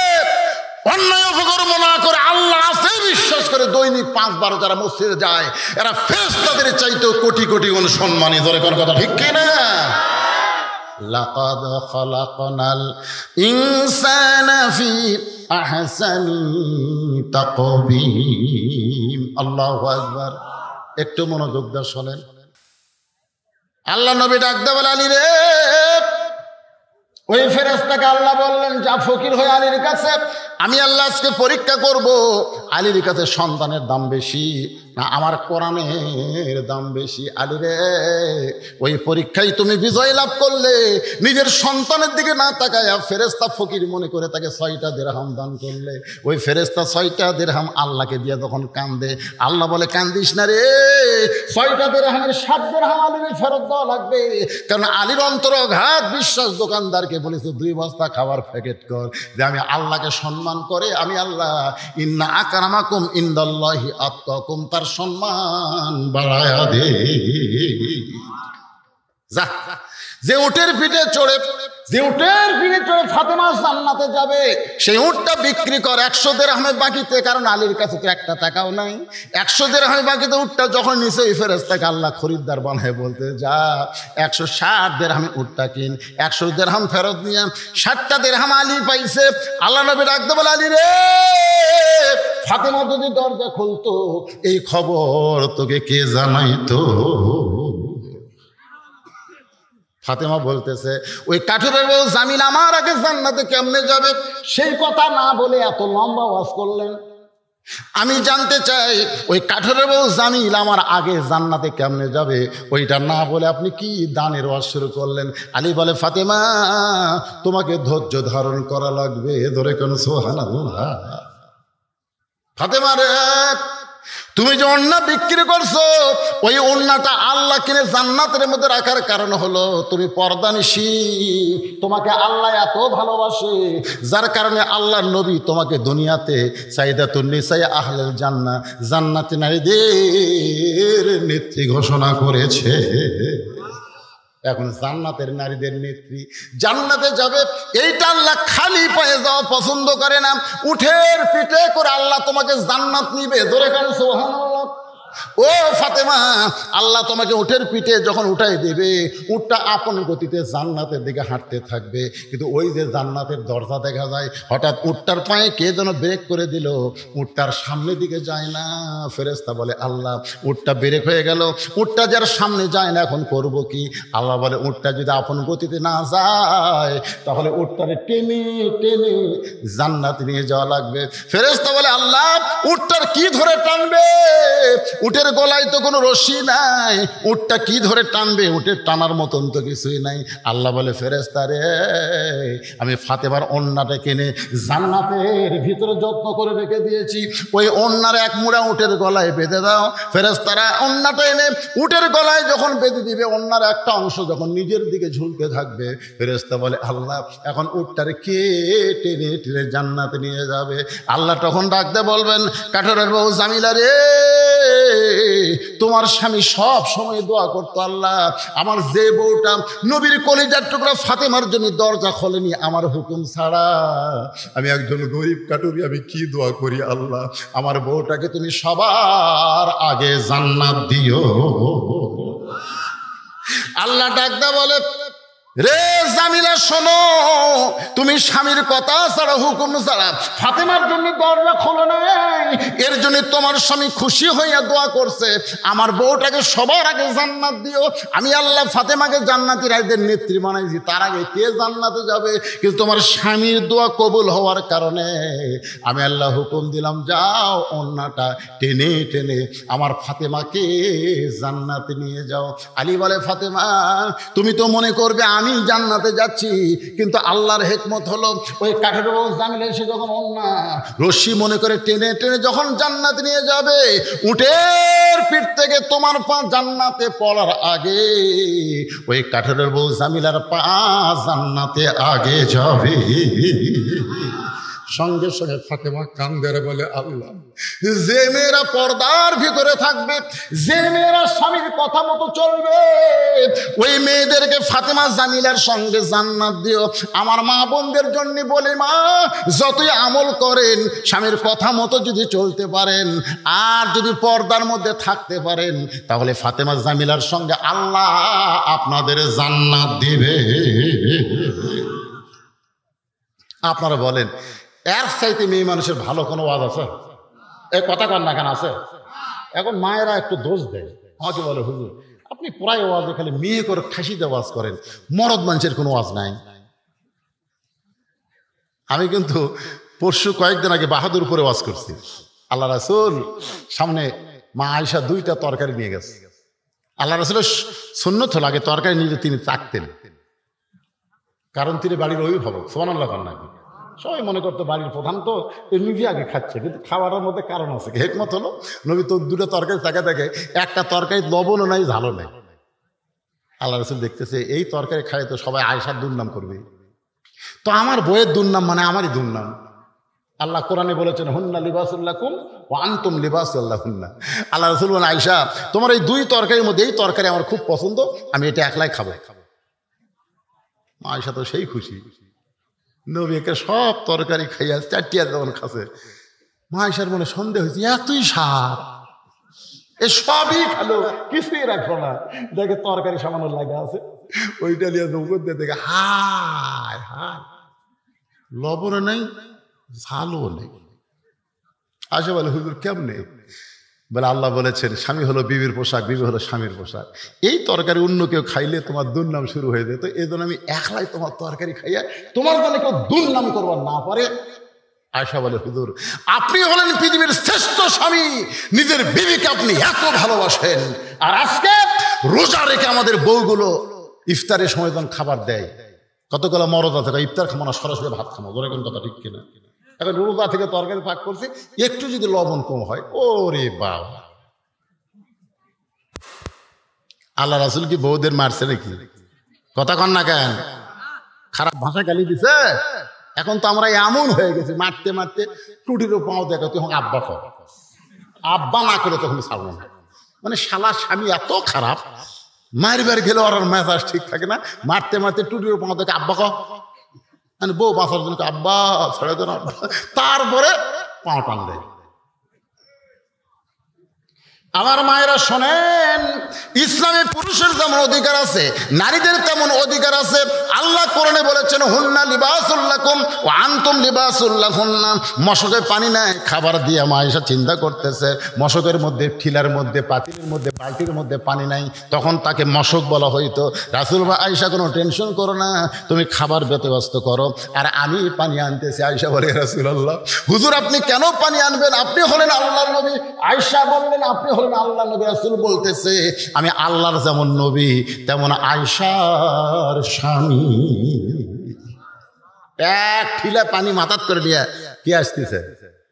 S1: অন্যায় অপকর্ম না করে আল্লাহ আছে, বিশ্বাস করে দৈনিক পাঁচ বারো যারা মসজিদে যায়, এরা ফেস তাদের চাইতেও কোটি কোটি গুণ সম্মানী। ধরে কোন কথা ঠিক কিনা? লাকাদ খালাকনাল ইনসানা ফি আল্লাহ আকবার। একটু মনোযোগ দা শোনেন। আল্লাহ নবী ডাকতে বলে, আলী রে। ওই ফেরেস্তাকে আল্লাহ বললেন, যা ফকির হয়ে আলীর কাছে, আমি আল্লাহ আজকে পরীক্ষা করব। আলীর কাছে সন্তানের দাম বেশি। আমার কোরআনের দাম বেশি। আলী রে, ওই পরীক্ষায় তুমি বিজয় লাভ করলে, নিজের সন্তানের দিকে না তাকায় ফেরেস্তা ফকির মনে করে তাকে ছয়টা দেড়হাম দান করলে। ওই ফেরেস্তা ছয়টা দেড়হাম আল্লাহকে দিয়ে তখন কান্দে। আল্লাহ বলে, কান্দিস না রে, ছয়টা দেড়হামের সাত দেড়হাম আলীর ফেরত দেওয়া লাগবে। কারণ আলীর অন্তরঘাত বিশ্বাস দোকানদারকে বলেছে, দুই বস্তা খাবার প্যাকেট কর, যে আমি আল্লাহকে সম্মান করে, আমি আল্লাহ, ইন্না আকারামাকুম ইন্দাল্লাহি আত্মাকুম তার সম্মান বাড়ায়া দে। যা উটের পিঠে চড়ে যে উটের পিঠে চড়ে ফাতেমা জান্নাতে যাবে, সেই উটটা বিক্রি কর, একশো দেড়হামের বাকিতে, কারণ আলীর কাছে তো একটা টাকাও নাই। একশো দেড়হামের বাকিতে উটটা যখন নিচে ওই ফেরেস্তাকে আল্লাহ খরিদ্দার বানায় বলতে, যা, একশো ষাট দেড়হামে উটটা কিন, একশো দেড়হাম ফেরত নিয়ে ষাটটা দেড়হাম আলী পাইছে। আল্লাহ নবী ডাকতে বলে, আলী রে, ফাতেমা যদি দরজা খুলতো, এই খবর তোকে কে জানাইতো? ফাতেমা বলতেছে, ওই কাঠুরের বউ জামিল আমার আগে জান্নাতে কেমনে যাবে? সেই কথা না বলে এত লম্বা ওয়াজ করলেন। আমি জানতে চাই, ওই কাঠুরের বউ জামিল আমার আগে জান্নাতে কেমনে যাবে? ওইটা না বলে আপনি কি দানের ওয়াজ শুরু করলেন? আলী বলে, ফাতেমা, তোমাকে ধৈর্য ধারণ করা লাগবে, ধরে কোন সোহানা ফাতেমা রে তুমি যে অন্যা বিক্রি করছ, ওই অন্যটা আল্লাহ কিনে জান্নাতের মধ্যে রাখার কারণ হলো তুমি পর্দানিসি তোমাকে আল্লাহ এত ভালোবাসে, যার কারণে আল্লাহ নবী তোমাকে দুনিয়াতে চাহিদা তুন্নিসাই আহলের জান্না জান্নাতি নারীদের নেত্রী ঘোষণা করেছে। এখন জান্নাতের নারীদের নেত্রী। জান্নাতে যাবে, এইটা আল্লাহ খালি পায়ে যাওয়া পছন্দ করে না। উঠের পিঠে করে আল্লাহ তোমাকে জান্নাত নিবে। ধরে কেন সোহান ও ফাতেমা, আল্লাহ তোমাকে উঠের পিঠে যখন উঠাই দেবে উঠটা আপন গতিতে জান্নাতের দিকে হাঁটতে থাকবে। কিন্তু ওই যে জান্নাতের দরজা দেখা যায়, হঠাৎ উঠটার পায়ে কে যেন ব্রেক করে দিল। উঠটার সামনের দিকে যায় না। ফেরেস্তা বলে, আল্লাহ উঠটা ব্রেক হয়ে গেল। উঠটা যার সামনে যায় না, এখন করব কি? আল্লাহ বলে উঠটা যদি আপন গতিতে না যায়, তাহলে উঠটারে টেনে টেনে জান্নাতে নিয়ে যাওয়া লাগবে। ফেরেস্তা বলে, আল্লাহ উঠটার কি ধরে টানবে? উটের গলায় তো কোনো রশি নাই। উটটা কি ধরে টানবে? উটের টানার মতন তো কিছুই নাই। আল্লাহ বলে ফেরেস্তা রে, আমি ফাতেবার অন্যটা কিনে জান্নাতের ভিতরে যত্ন করে রেখে দিয়েছি। ওই অন্যার এক মুড়া উটের গলায় বেঁধে দাও। ফেরেস্তারা অন্যটা এনে উটের গলায় যখন বেঁধে দিবে, অন্যার একটা অংশ যখন নিজের দিকে ঝুলতে থাকবে ফেরেস্তা বলে, আল্লাহ, এখন উটটারে কে টেনে টেনে জান্নাতে নিয়ে যাবে? আল্লাহ তখন ডাকতে বলবেন কাঠরের বউ জামিলা রে তোমার স্বামী সব সময় দোয়া করতো, আল্লাহ, আমার যে বউটা নবীর কলিজার টুকরা ফাতেমার জন্য দরজা খোলেনি, আমার হুকুম ছাড়া। আমি একজন গরিব কাটুরি, আমি কি দোয়া করি, আল্লাহ, আমার বউটাকে তুমি সবার আগে জান্নাত দিও। আল্লাহ ডাকদা বলে রে জামিলা, শোনো, তুমি স্বামীর কথা ছাড়া হুকুম ছাড়া ফাতেমার জন্য দরজা খোলো নাই। এর জন্য তোমার স্বামী খুশি হইয়া দোয়া করছে। আমার বউটাকে সবার আগে জান্নাত দিও। আমি আল্লাহ ফাতেমাকে জান্নাতি রায়দের নেত্রী বানাইছি। তার আগে কে জান্নাতে যাবে? কিন্তু তোমার স্বামীর দোয়া কবুল হওয়ার কারণে আমি আল্লাহ হুকুম দিলাম, যাও অন্যটা টেনে টেনে আমার ফাতেমাকে জান্নাতে নিয়ে যাও। আলী বলে, ফাতেমা, তুমি তো মনে করবে আমি জান্নাতে যাচ্ছি, কিন্তু আল্লাহর হেকমত হলো ওই কাঠের জামিলে এসে যখন অন্যা, রশ্মি মনে করে টেনে টেনে যখন জান্নাত নিয়ে যাবে, উটের পিঠ থেকে তোমার পা জান্নাতে পড়ার আগে, ওই কাঠের বউ জামিলার পা জান্নাতে আগে যাবে। সঙ্গে সঙ্গে ফাতেমা কান্দের বলে, আল্লাহ, যে মেয়েরা পর্দার ভিতরে থাকবে, যে মেয়েরা স্বামীর কথা মতো চলবে, ওই মেয়েদেরকে ফাতেমা জামিলার সঙ্গে জান্নাত দিও। আমার মা বোনদের জন্য বলি মা, যতই আমল করেন, স্বামীর কথা মতো যদি চলতে পারেন, আর যদি পর্দার মধ্যে থাকতে পারেন, তাহলে ফাতেমা জামিলার সঙ্গে আল্লাহ আপনাদের জান্নাত দিবে। আপনারা বলেন এর চাইতে মেয়ে মানুষের ভালো কোনো ওয়াজ আছে? এ কথা কর না কেন আছে? এখন মায়েরা একটু দোষ দেয়। আমাকে বলে, হুজুর, আপনি প্রায় ওয়াজে খালি মেয়ে করে খাসিতে ওয়াজ করেন। মরদ মানুষের কোনো ওয়াজ নাই। আমি কিন্তু পরশু কয়েকদিন আগে বাহাদুর উপরে ওয়াজ করছি। আল্লাহ রাসুল সামনে মা আয়সা দুইটা তরকারি নিয়ে গেছে। আল্লাহ রাসুলের সুন্নত হলো আগে তরকারি নিয়ে তিনি চাকতেন। কারণ তিনি বাড়ির অভিভাবক। সোমান আল্লাহ নাকি সবাই মনে করতো বাড়ির প্রধান তো নিজে আগে খাচ্ছে, কিন্তু খাওয়ার মধ্যে কারণ আছে। হেকমত হলো, নবী তো দুটো তরকারি থাকে থাকে একটা তরকারি লবণও নাই, ঝালও নাই। আল্লাহ রসুল দেখতেছে, এই তরকারি খাই তো সবাই আয়সার দুর্নাম করবে। তো আমার বইয়ের দুর্নাম মানে আমারই দুর্নাম। আল্লাহ কোরআনে বলেছেন, হুন্না লিবাসুল্লাহ কুম ও আন্তম লিবাসুল্লাহ হুন্না আল্লাহ রসুল বলেন আয়সা তোমার এই দুই তরকারির মধ্যে এই তরকারি আমার খুব পছন্দ, আমি এটা একলাই খাব। আয়সা তো সেই খুশি খুশি। নবীকে সব তরকারি খাইয়া চারটিয়া যখন খাসে মাইশার মনে সন্দেহ হয়েছে, এতই সার এ সবই খালো, কিছুই রাখল না। দেখে তরকারি সামান্য লাগা আছে। ওইটা নিয়ে নৌকর দিয়ে দেখে, হায় হায়। লবণও নেই, ঝালও নেই। আসে বলে, হুজুর, কেমনে? বলে আল্লাহ বলেছেন, স্বামী হলো বিবির পোশাক, বিবি হলো স্বামীর পোশাক। এই তরকারি অন্য কেউ খাইলে তোমার দুর্নাম শুরু হয়ে যেত এই জন্য আমি একলাই তোমার তরকারি খাইয়া তোমার জন্য কেউ দুর্নাম করবার না পারে। আয়সা বলে, হুজুর, আপনি হলেন পৃথিবীর শ্রেষ্ঠ স্বামী। নিজের বিবিকে আপনি এত ভালোবাসেন। আর আজকে রোজা রেখে আমাদের বউগুলো ইফতারের সময় খাবার দেয়, কতগুলো মরদ আছে? ইফতার খামো না, সরাসরি ভাত খামো। ধরে কোন কথা ঠিক কিনা? এখন রোজা থেকে তরকারি পাক করছে, একটু যদি লবণ কম হয়, ওরে বাবা। আল্লাহ রাসুল কি বউদের মারছে নাকি? কথা কন না কেন? খারাপ ভাষা গালি দিছে? এখন তো আমরা এমন হয়ে গেছি, মারতে মারতে টুটিরও পাও দেখো, তখন আব্বা কর। আব্বা না করে তখন ছাড়বো না। মানে শালা স্বামী এত খারাপ মারবার গেলে ওর মেজাজ ঠিক থাকে না, মারতে মারতে টুটির পাও দেখে আব্বা কর। বউ বাঁচার জন্য আব্বা ছেড়ে দেন তারপরে পাও টান দেয় আমার মায়েরা শোনেন, ইসলামে পুরুষের যেমন অধিকার আছে, নারীদের তেমন অধিকার আছে। আল্লাহ কোরআনে বলেছেন, হুন্না লিবাসুল্লাকুম ও আন্তম লিবাসুল্লাহ হুন্না মশকের পানি নেয় খাবার দিয়ে মায়েশা চিন্তা করতেছে, মশকের মধ্যে, ঠিলার মধ্যে, পাতিলের মধ্যে, বালতির মধ্যে পানি নাই। তখন তাকে মশক বলা হইতো, রাসুল বা আয়সা কোনো টেনশন করো না, তুমি খাবার ব্যতব্যস্ত করো। আর আমি পানি আনতেছি আয়সা বলে রাসুল আল্লাহ হুজুর, আপনি কেন পানি আনবেন? আপনি হলেন আল্লাহ নবী। আয়সা বললেন, আপনি হলেন আল্লাহ নবী রাসুল বলতেছে, আমি আল্লাহর যেমন নবী, তেমন আয়সার স্বামী। এক ঠিলা পানি মাথাত করে দিয়ে কি আসতেছে?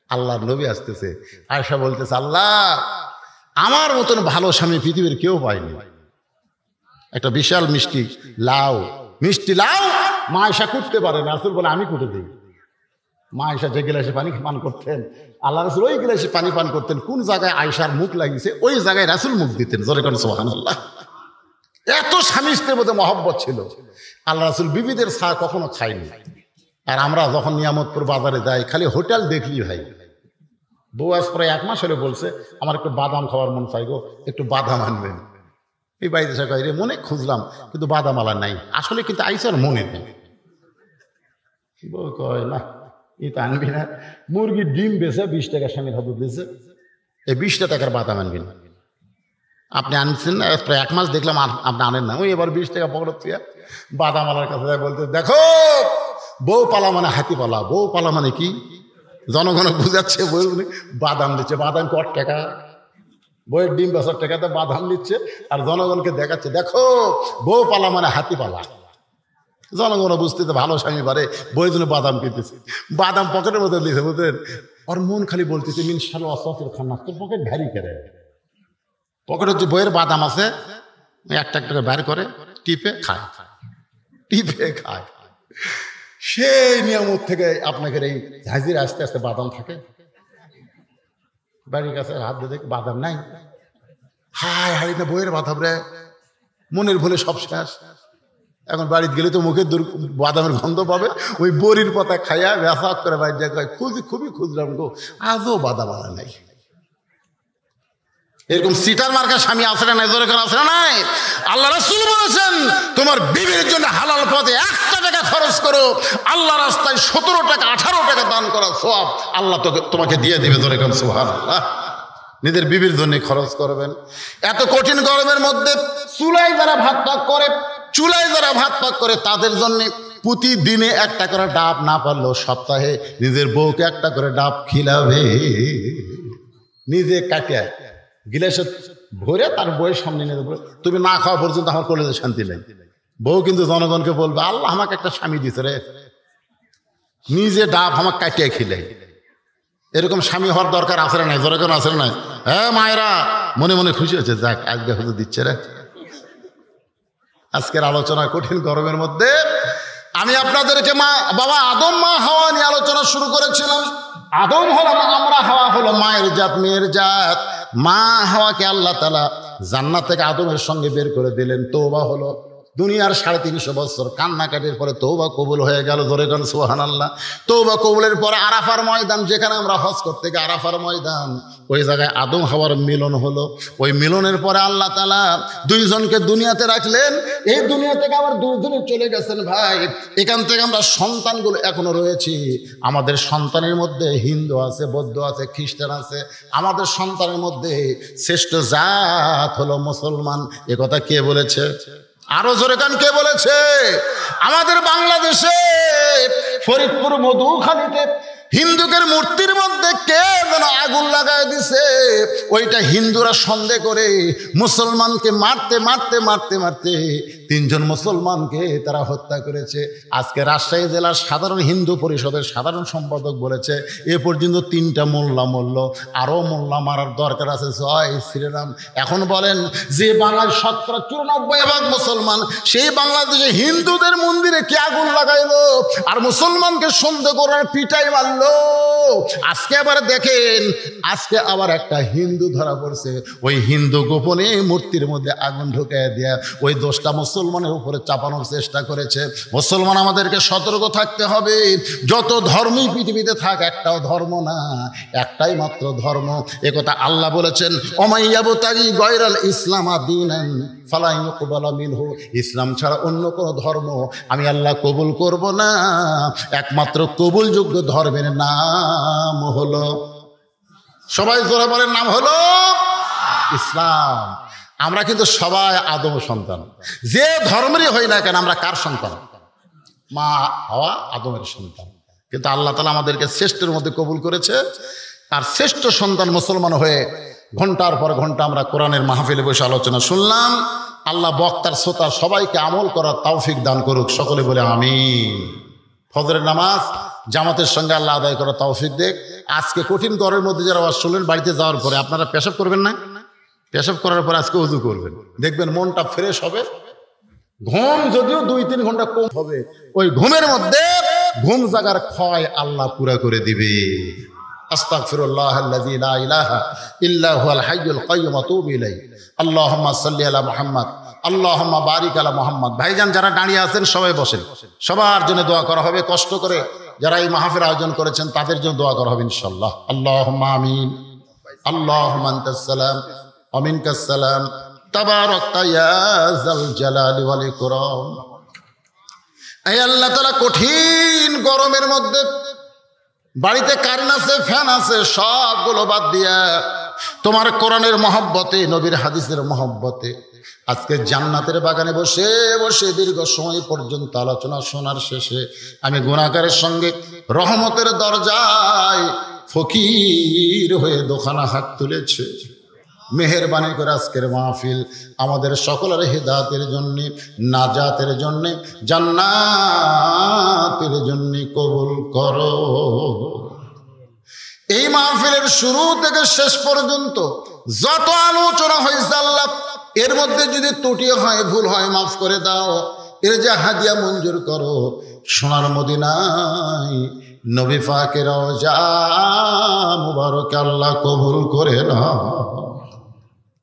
S1: আল্লাহর নবী আসতেছে। আয়সা বলতেছে, আল্লাহ, আমার মতন ভালো স্বামী পৃথিবীর কেউ পায়নি। একটা বিশাল মিষ্টি লাউ মিষ্টি লাউ মা আয়সা কুটতে পারে না। রাসুল বলে, আমি কুটে দিই। মা আয়সা যে গিলাসে পানি পান করতেন, আল্লাহ রাসুল ওই গিলাসে পানি পান করতেন, কোন জায়গায় আয়সার মুখ লাগিয়েছে, ওই জায়গায় রাসুল মুখ দিতেন, জোরে কোন সোহান আল্লাহ এত স্বামী স্ত্রীর মধ্যে মহব্বত ছিল। আল্লাহ রাসুল বিবিদের চা কখনো খাইনি আর আমরা যখন নিয়ামতপুর বাজারে যাই, খালি হোটেল দেখলি ভাই। বউ আজ প্রায় এক মাস হলে বলছে, আমার একটু বাদাম খাওয়ার মন চাই গো, একটু বাদাম আনবেন। এই বাড়িতে এসে রে, মনে খুঁজলাম, কিন্তু বাদামালা নাই। আসলে কিন্তু আইসে আর মনে নেই। বউ কয়, না ই আনবি না। মুরগির ডিম বেছে বিশ টাকা স্বামীর হাতে দিয়েছে এই বিশটা টাকার বাদাম আনবি না আপনি আনছেন না প্রায় এক মাস দেখলাম আপনি আনেন না। ওই এবার বিশ টাকা থেকে বাদামালার কাছে বলতে, দেখো, বউ পালা মানে হাতি পালা। বউ পালা মানে কি? জনগণ বুঝাচ্ছে বই বাদাম দিচ্ছে। বাদাম কট টাকা বইয়ের ডিম বেচার টাকাতে বাদাম দিচ্ছে আর জনগণকে দেখাচ্ছে, দেখো, বউ পালা মানে হাতি পালা। জনগণ বুঝতে ভালো স্বামী পারে বইয়ের জন্য বাদাম কিনতেছে। বাদাম পকেটের মধ্যে দিয়েছে বুঝলেন? ওর মন খালি বলতেছে, মিন শালো অসফের খান্না তোর পকেট ভারী করে পকেটে যে বইয়ের বাদাম আছে, একটা একটা করে বের করে, টিপে খায়। টিপে খায়। সেই নিয়মত থেকে আপনাকে এই হাজির আস্তে আস্তে বাদাম থাকে। বাড়ির কাছে হাত দিয়ে দেখি বাদাম নাই। হায় হায় না বইয়ের বাদাম রে। মনের ভুলে সব শেষ। এখন বাড়িতে গেলে তো মুখে দুর বাদামের গন্ধ পাবে। ওই বড়ির পাতা খাইয়া ব্যথা করে বাড়ি যা কয় খুঁজি, খুবই খুঁজলাম গো, আজও বাদাম আনা নাই। এরকম সিটার মার্কা স্বামী না নাই? জোরে করে না নাই? আল্লাহ রাসূল বলেছেন, তোমার বিবির জন্য হালাল পথে একটা টাকা খরচ করো। আল্লাহ রাস্তায় সতেরো টাকা, আঠারো টাকা দান করা সব আল্লাহ তোকে তোমাকে দিয়ে দেবে জোরে করে সুবহানাল্লাহ। নিজের বিবির জন্য খরচ করবেন। এত কঠিন গরমের মধ্যে চুলাই যারা ভাত পাক করে চুলায় যারা ভাত পাক করে, তাদের জন্য প্রতিদিনে একটা করে ডাব না পারলেও সপ্তাহে নিজের বউকে একটা করে ডাব খিলাবে। নিজে কাটিয়ে গিলাসে ভরে তার বইয়ের সামনে নিয়ে তুমি না খাওয়া পর্যন্ত আমার কলেজে শান্তি নেই। বউ কিন্তু জনগণকে বলবে, আল্লাহ আমাকে একটা স্বামী দিছে রে। নিজে ডাব আমাকে কাটিয়ে খিলে এরকম স্বামী হওয়ার দরকার আছে নাই? জনগণ আছে নাই? হ্যাঁ মায়েরা, মনে মনে খুশি হচ্ছে যাক, আজকে হয়তো দিচ্ছে রে। আজকের আলোচনা কঠিন গরমের মধ্যে। আমি আপনাদেরকে মা, বাবা আদম মা হাওয়া নিয়ে আলোচনা শুরু করেছিলাম। আদম হলাম আমরা হাওয়া হলো মায়ের জাত, মেয়ের জাত। মা হাওয়াকে আল্লাহ তালা জান্নাত থেকে আদমের সঙ্গে বের করে দিলেন তো বা হলো। দুনিয়ার সাড়ে তিনশো বছর কান্নাকাটির পরে তৌবা কবুল হয়ে গেল। ধরে গান সোহান আল্লাহ তৌবা কবুলের পরে আরাফার ময়দান, যেখানে আমরা হজ করতে গিয়ে আরাফার ময়দান, ওই জায়গায় আদম হাওয়ার মিলন হলো। ওই মিলনের পরে আল্লাহ তালা দুইজনকে দুনিয়াতে রাখলেন। এই দুনিয়া থেকে আবার দুইজনে চলে গেছেন ভাই। এখান থেকে আমরা সন্তানগুলো এখনও রয়েছি। আমাদের সন্তানের মধ্যে হিন্দু আছে, বৌদ্ধ আছে, খ্রিস্টান আছে। আমাদের সন্তানের মধ্যে শ্রেষ্ঠ জাত হলো মুসলমান। এ কথা কে বলেছে? আরও জোরে কান কে বলেছে? আমাদের বাংলাদেশে ফরিদপুর মধুখালীতে হিন্দুকের মূর্তির মধ্যে কে যেন আগুন লাগায় দিছে? ওইটা হিন্দুরা সন্দেহ করে মুসলমানকে মারতে মারতে মারতে মারতে তিনজন মুসলমানকে তারা হত্যা করেছে। আজকে রাজশাহী জেলার সাধারণ হিন্দু পরিষদের সাধারণ সম্পাদক বলেছে, এ পর্যন্ত তিনটা মোল্লা মরল। আরও মোল্লা মারার দরকার আছে, জয় শ্রীরাম। এখন বলেন, যে বাংলার শতকরা চুরানব্বই ভাগ মুসলমান, সেই বাংলাদেশে হিন্দুদের মন্দিরে কে আগুন লাগাইলো? আর মুসলমানকে সন্দেহ করার পিটাই মারলো? আজকে আবার দেখেন, আজকে আবার একটা হিন্দু ধরা পড়ছে। ওই হিন্দু গোপনে মূর্তির মধ্যে আগুন ঢুকাই দেয়া, ওই দোষটা মুসলমানের উপরে চাপানোর চেষ্টা করেছে। মুসলমান আমাদেরকে সতর্ক থাকতে হবে। যত ধর্মই পৃথিবীতে থাক, একটাও ধর্ম না। একটাই মাত্র ধর্ম। একথা আল্লাহ বলেছেন অমাইয়াবতারি গয়রাল ইসলাম আদিনান মিনহু। ইসলাম ছাড়া অন্য কোনো ধর্ম আমি আল্লাহ কবুল করব না। একমাত্র কবুলযোগ্য ধর্মের নাম হলো, সবাই জোরে বলেন, নাম হলো ইসলাম। আমরা কিন্তু সবাই আদম সন্তান। যে ধর্মেরই হই না কেন, আমরা কার সন্তান? মা হওয়া আদমের সন্তান। কিন্তু আল্লাহ তালা আমাদেরকে শ্রেষ্ঠের মধ্যে কবুল করেছে। আর শ্রেষ্ঠ সন্তান মুসলমান হয়ে ঘণ্টার পর ঘণ্টা আমরা কোরআনের মাহফিলে বসে আলোচনা শুনলাম। আল্লাহ বক্তার শ্রোতা সবাইকে আমল করার তৌফিক দান করুক, সকলে বলে আমি ফজরের নামাজ, জামাতের সঙ্গে আল্লাহ আদায় করার তৌফিক দেখ। আজকে কঠিন গরমের মধ্যে যারা শুনলেন, বাড়িতে যাওয়ার পরে আপনারা পেশাব করবেন না? পেশাব করার পর আজকে উজু করবেন। দেখবেন মনটা ফ্রেশ হবে। ঘুম যদিও দুই তিন ঘণ্টা কম হবে, ওই ঘুমের মধ্যে ঘুম জাগার ক্ষয় আল্লাহ পুরা করে দিবে। সাল্লি আলা ভাইজান যারা দাঁড়িয়ে আছেন, সবাই বসেন। সবার জন্য দোয়া করা হবে, কষ্ট করে যারা এই মাহফিল আয়োজন করেছেন, তাদের জন্য দোয়া করা হবে ইনশাআল্লাহ। আল্লাহুম্মা আমিন। আনতাস মিনকাস সালাম। আল্লাহ তালা কঠিন গরমের মধ্যে বাড়িতে কারেন্ট আছে, ফ্যান আছে, সবগুলো বাদ দিয়া তোমার কোরআনের মহব্বতে, নবীর হাদিসের মহব্বতে আজকে জান্নাতের বাগানে বসে বসে দীর্ঘ সময় পর্যন্ত আলোচনা শোনার শেষে আমি গুণাকারের সঙ্গে রহমতের দরজায় ফকির হয়ে দোকানা হাত তুলেছে। মেহরবানি করে আজকের মাহফিল আমাদের সকলের হেদাতের জন্যে, নাজাতের জন্যে, জান্নাতের জন্যে কবুল করো। এই মাহফিলের শুরু থেকে শেষ পর্যন্ত যত আলোচনা হয়েছে আল্লাহ, এর মধ্যে যদি ত্রুটি হয়, ভুল হয়, মাফ করে দাও। এর যে হাদিয়া মঞ্জুর করো, সোনার মদিনায় নবী ফাকের মুবারক আল্লাহ কবুল করে না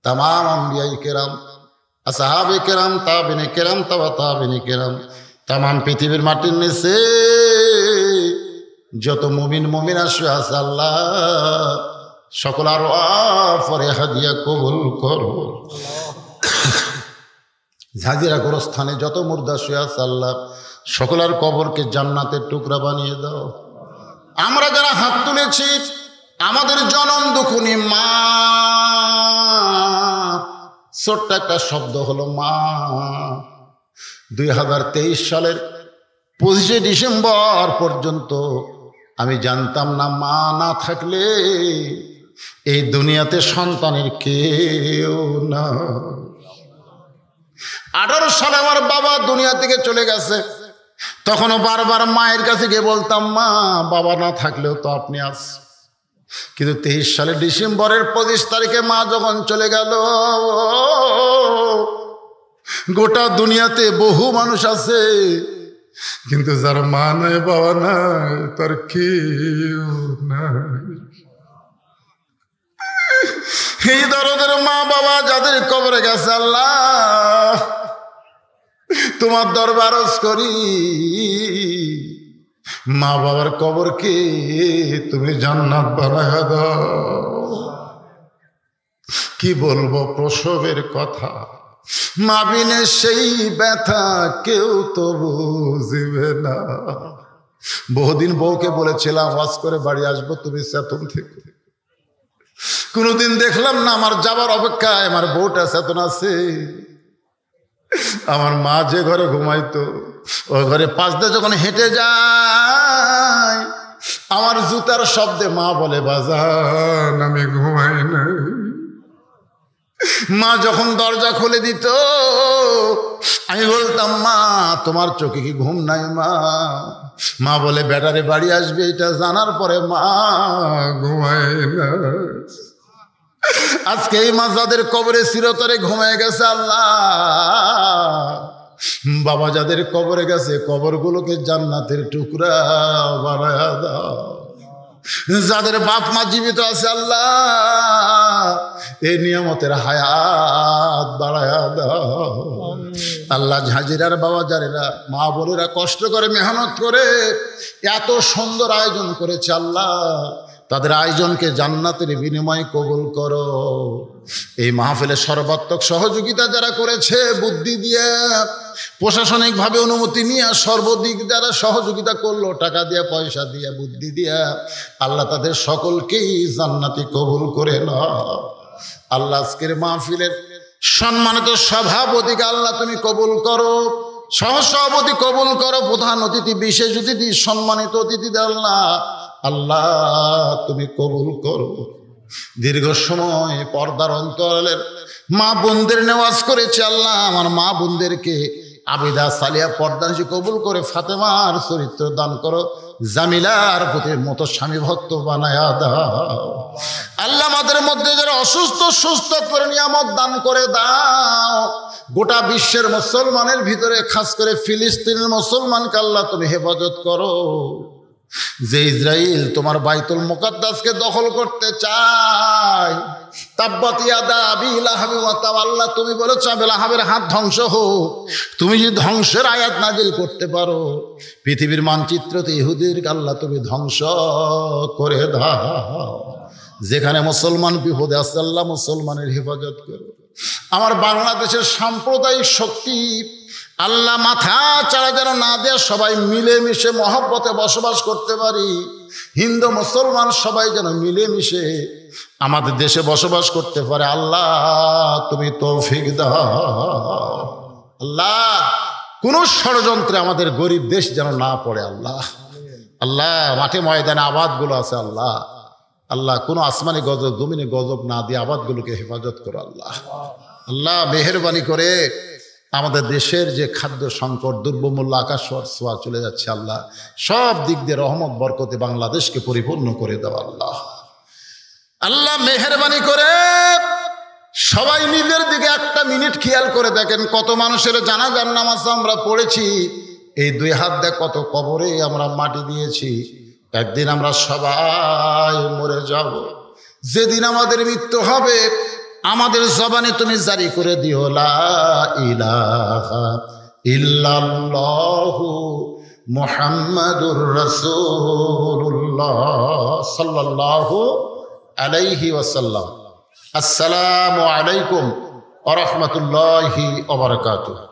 S1: তাম আম্বিয়াই কেরাম, আসাহাবে কেরাম, তাবিনে কেরাম, তাবা তাবিনে কেরাম। তাম পৃথিবীর মাটির নিচে যত মুমিন মুমিন আসবে, আছে আল্লাহ। সকল আরও পরে হাদিয়া কবুল করো। ঝাঁজিরা গোরস্থানে যত মুর্দা শুয়ে আছে আল্লাহ। সকলার কবরকে জান্নাতের টুকরা বানিয়ে দাও। আমরা যারা হাত তুলেছি, আমাদের জনম দুখুনি মা। ছোট্ট একটা শব্দ হলো, মা, দুই হাজার তেইশ সালের পঁচিশে ডিসেম্বর পর্যন্ত আমি জানতাম না মা না থাকলে এই দুনিয়াতে সন্তানের কেউ না আঠারো সালে আমার বাবা দুনিয়া থেকে চলে গেছে। তখনও বারবার মায়ের কাছে গিয়ে বলতাম, মা, বাবা না থাকলেও তো আপনি আস কিন্তু তেইশ সালে ডিসেম্বরের পঁচিশ তারিখে মা যখন চলে গেল, গোটা দুনিয়াতে বহু মানুষ আছে, কিন্তু যার মা নাই, বাবা নাই, তার কেউ নাই। এই দরদের মা বাবা যাদের কবরে গেছে, আল্লাহ, তোমার দরবারস করি। মা বাবার কবরকে তুমি জান্নাত বানায় কি বলব প্রসবের কথা? মাবিনে সেই ব্যথা কেউ তো বুঝবে না। বহুদিন বউকে বলেছিলাম ওয়াজ করে বাড়ি আসব তুমি চেতন থেকে। কোনোদিন দেখলাম না, আমার যাবার অপেক্ষায় আমার বউটা চেতন আছে। আমার মা যে ঘরে ঘুমাইতো ওই ঘরে পাঁচ দিয়ে যখন হেঁটে যায়, আমার জুতার শব্দে মা বলে, বাজান, আমি ঘুমাই নাই। মা যখন দরজা খুলে দিত, আমি বলতাম, মা, তোমার চোখে কি ঘুম নাই, মা? মা বলে ব্যাটারে বাড়ি আসবে, এটা জানার পরে মা ঘুমায় না আজকে এই মা যাদের কবরে চিরতরে ঘুমায় গেছে আল্লাহ। বাবা যাদের কবরে গেছে, কবরগুলোকে জান্নাতের টুকরা বানায় দাও। যাদের বাপ মা জীবিত আছে, আল্লাহ এই নিয়মতের হায়াত বাড়ায়া আল্লাহ ঝাঁঝিরার বাবা যারেরা, মা বোনেরা কষ্ট করে, মেহনত করে, এত সুন্দর আয়োজন করেছে আল্লাহ। তাদের আয়োজনকে জান্নাতের বিনিময় কবুল করো। এই মাহফিলে সর্বাত্মক সহযোগিতা যারা করেছে, বুদ্ধি দিয়ে প্রশাসনিকভাবে অনুমতি নিয়ে সর্বদিক যারা সহযোগিতা করল, টাকা দিয়ে, পয়সা দিয়ে, বুদ্ধি দিয়া, আল্লাহ তাদের সকলকেই জান্নাতি কবুল করে না আল্লাহ আজকের মাহফিলের সম্মানিত সভাপতিকে আল্লাহ তুমি কবুল করো। সহসভাপতি কবুল করো। প্রধান অতিথি, বিশেষ অতিথি, সম্মানিত অতিথি আল্লাহ আল্লাহ, তুমি কবুল করো। দীর্ঘ সময় পর্দার অন্তরালের মা বোনদের নেওয়াজ করেছে আল্লাহ। আমার মা বোনদেরকে আবিদা সালিয়া পর্দা কবুল করে ফাতেমার চরিত্র দান করো। জামিলার প্রতি মতো স্বামী ভক্ত বানায়া দাও। আল্লাহ আমাদের মধ্যে যারা অসুস্থ, সুস্থ করে নিয়ামত দান করে দাও। গোটা বিশ্বের মুসলমানের ভিতরে, খাস করে ফিলিস্তিনের মুসলমানকে আল্লাহ তুমি হেফাজত করো। যে ইসরায়েল তোমার বাইতুল মুকাদ্দাসকে দখল করতে চায় তাওয়াল্লা, তুমি বলেছ আবি লাহাবের হাত ধ্বংস হোক। তুমি যদি ধ্বংসের আয়াত নাজিল করতে পারো, পৃথিবীর মানচিত্রতে ইহুদির আল্লাহ তুমি ধ্বংস করে দাও। যেখানে মুসলমান বিপদে আছে, আল্লাহ মুসলমানের হেফাজত করো। আমার বাংলাদেশের সাম্প্রদায়িক শক্তি আল্লাহ মাথা চাড়া যেন না দেয়, সবাই মিলেমিশে মহব্বতে বসবাস করতে পারি। হিন্দু, মুসলমান সবাই যেন মিলেমিশে আমাদের দেশে বসবাস করতে পারে। আল্লাহ, তুমি তৌফিক দাও। আল্লাহ, কোন ষড়যন্ত্রে আমাদের গরিব দেশ যেন না পড়ে। আল্লাহ আল্লাহ, মাঠে ময়দানে আবাদগুলো আছে। আল্লাহ আল্লাহ, কোনো আসমানি গজব, জমিনে গজব না দিয়ে আবাদগুলোকে হেফাজত করো। আল্লাহ আল্লাহ, মেহরবানি করে আমাদের দেশের যে খাদ্য সংকট দুর্বমূল্য আকাশ ছোঁয়া চলে যাচ্ছে আল্লাহ। সব দিক দিয়ে রহমত, বরকতে বাংলাদেশকে পরিপূর্ণ করে দেওয়া আল্লাহ। আল্লাহ মেহরবানি করে সবাই নিজের দিকে একটা মিনিট খেয়াল করে দেখেন, কত মানুষের জানাজার নামাজ আমরা পড়েছি। এই দুই হাত দেখ কত কবরে আমরা মাটি দিয়েছি। একদিন আমরা সবাই মরে যাব। যেদিন আমাদের মৃত্যু হবে আমাদের জবানে তুমি জারি করে দিও রসুল্লাহ মুহাম্মাদুর সাল্লাল্লাহু আলাইহি ওয়াসাল্লাম। আসসালামু আলাইকুম আরহামতুল্লাহি বারাকাতুহু।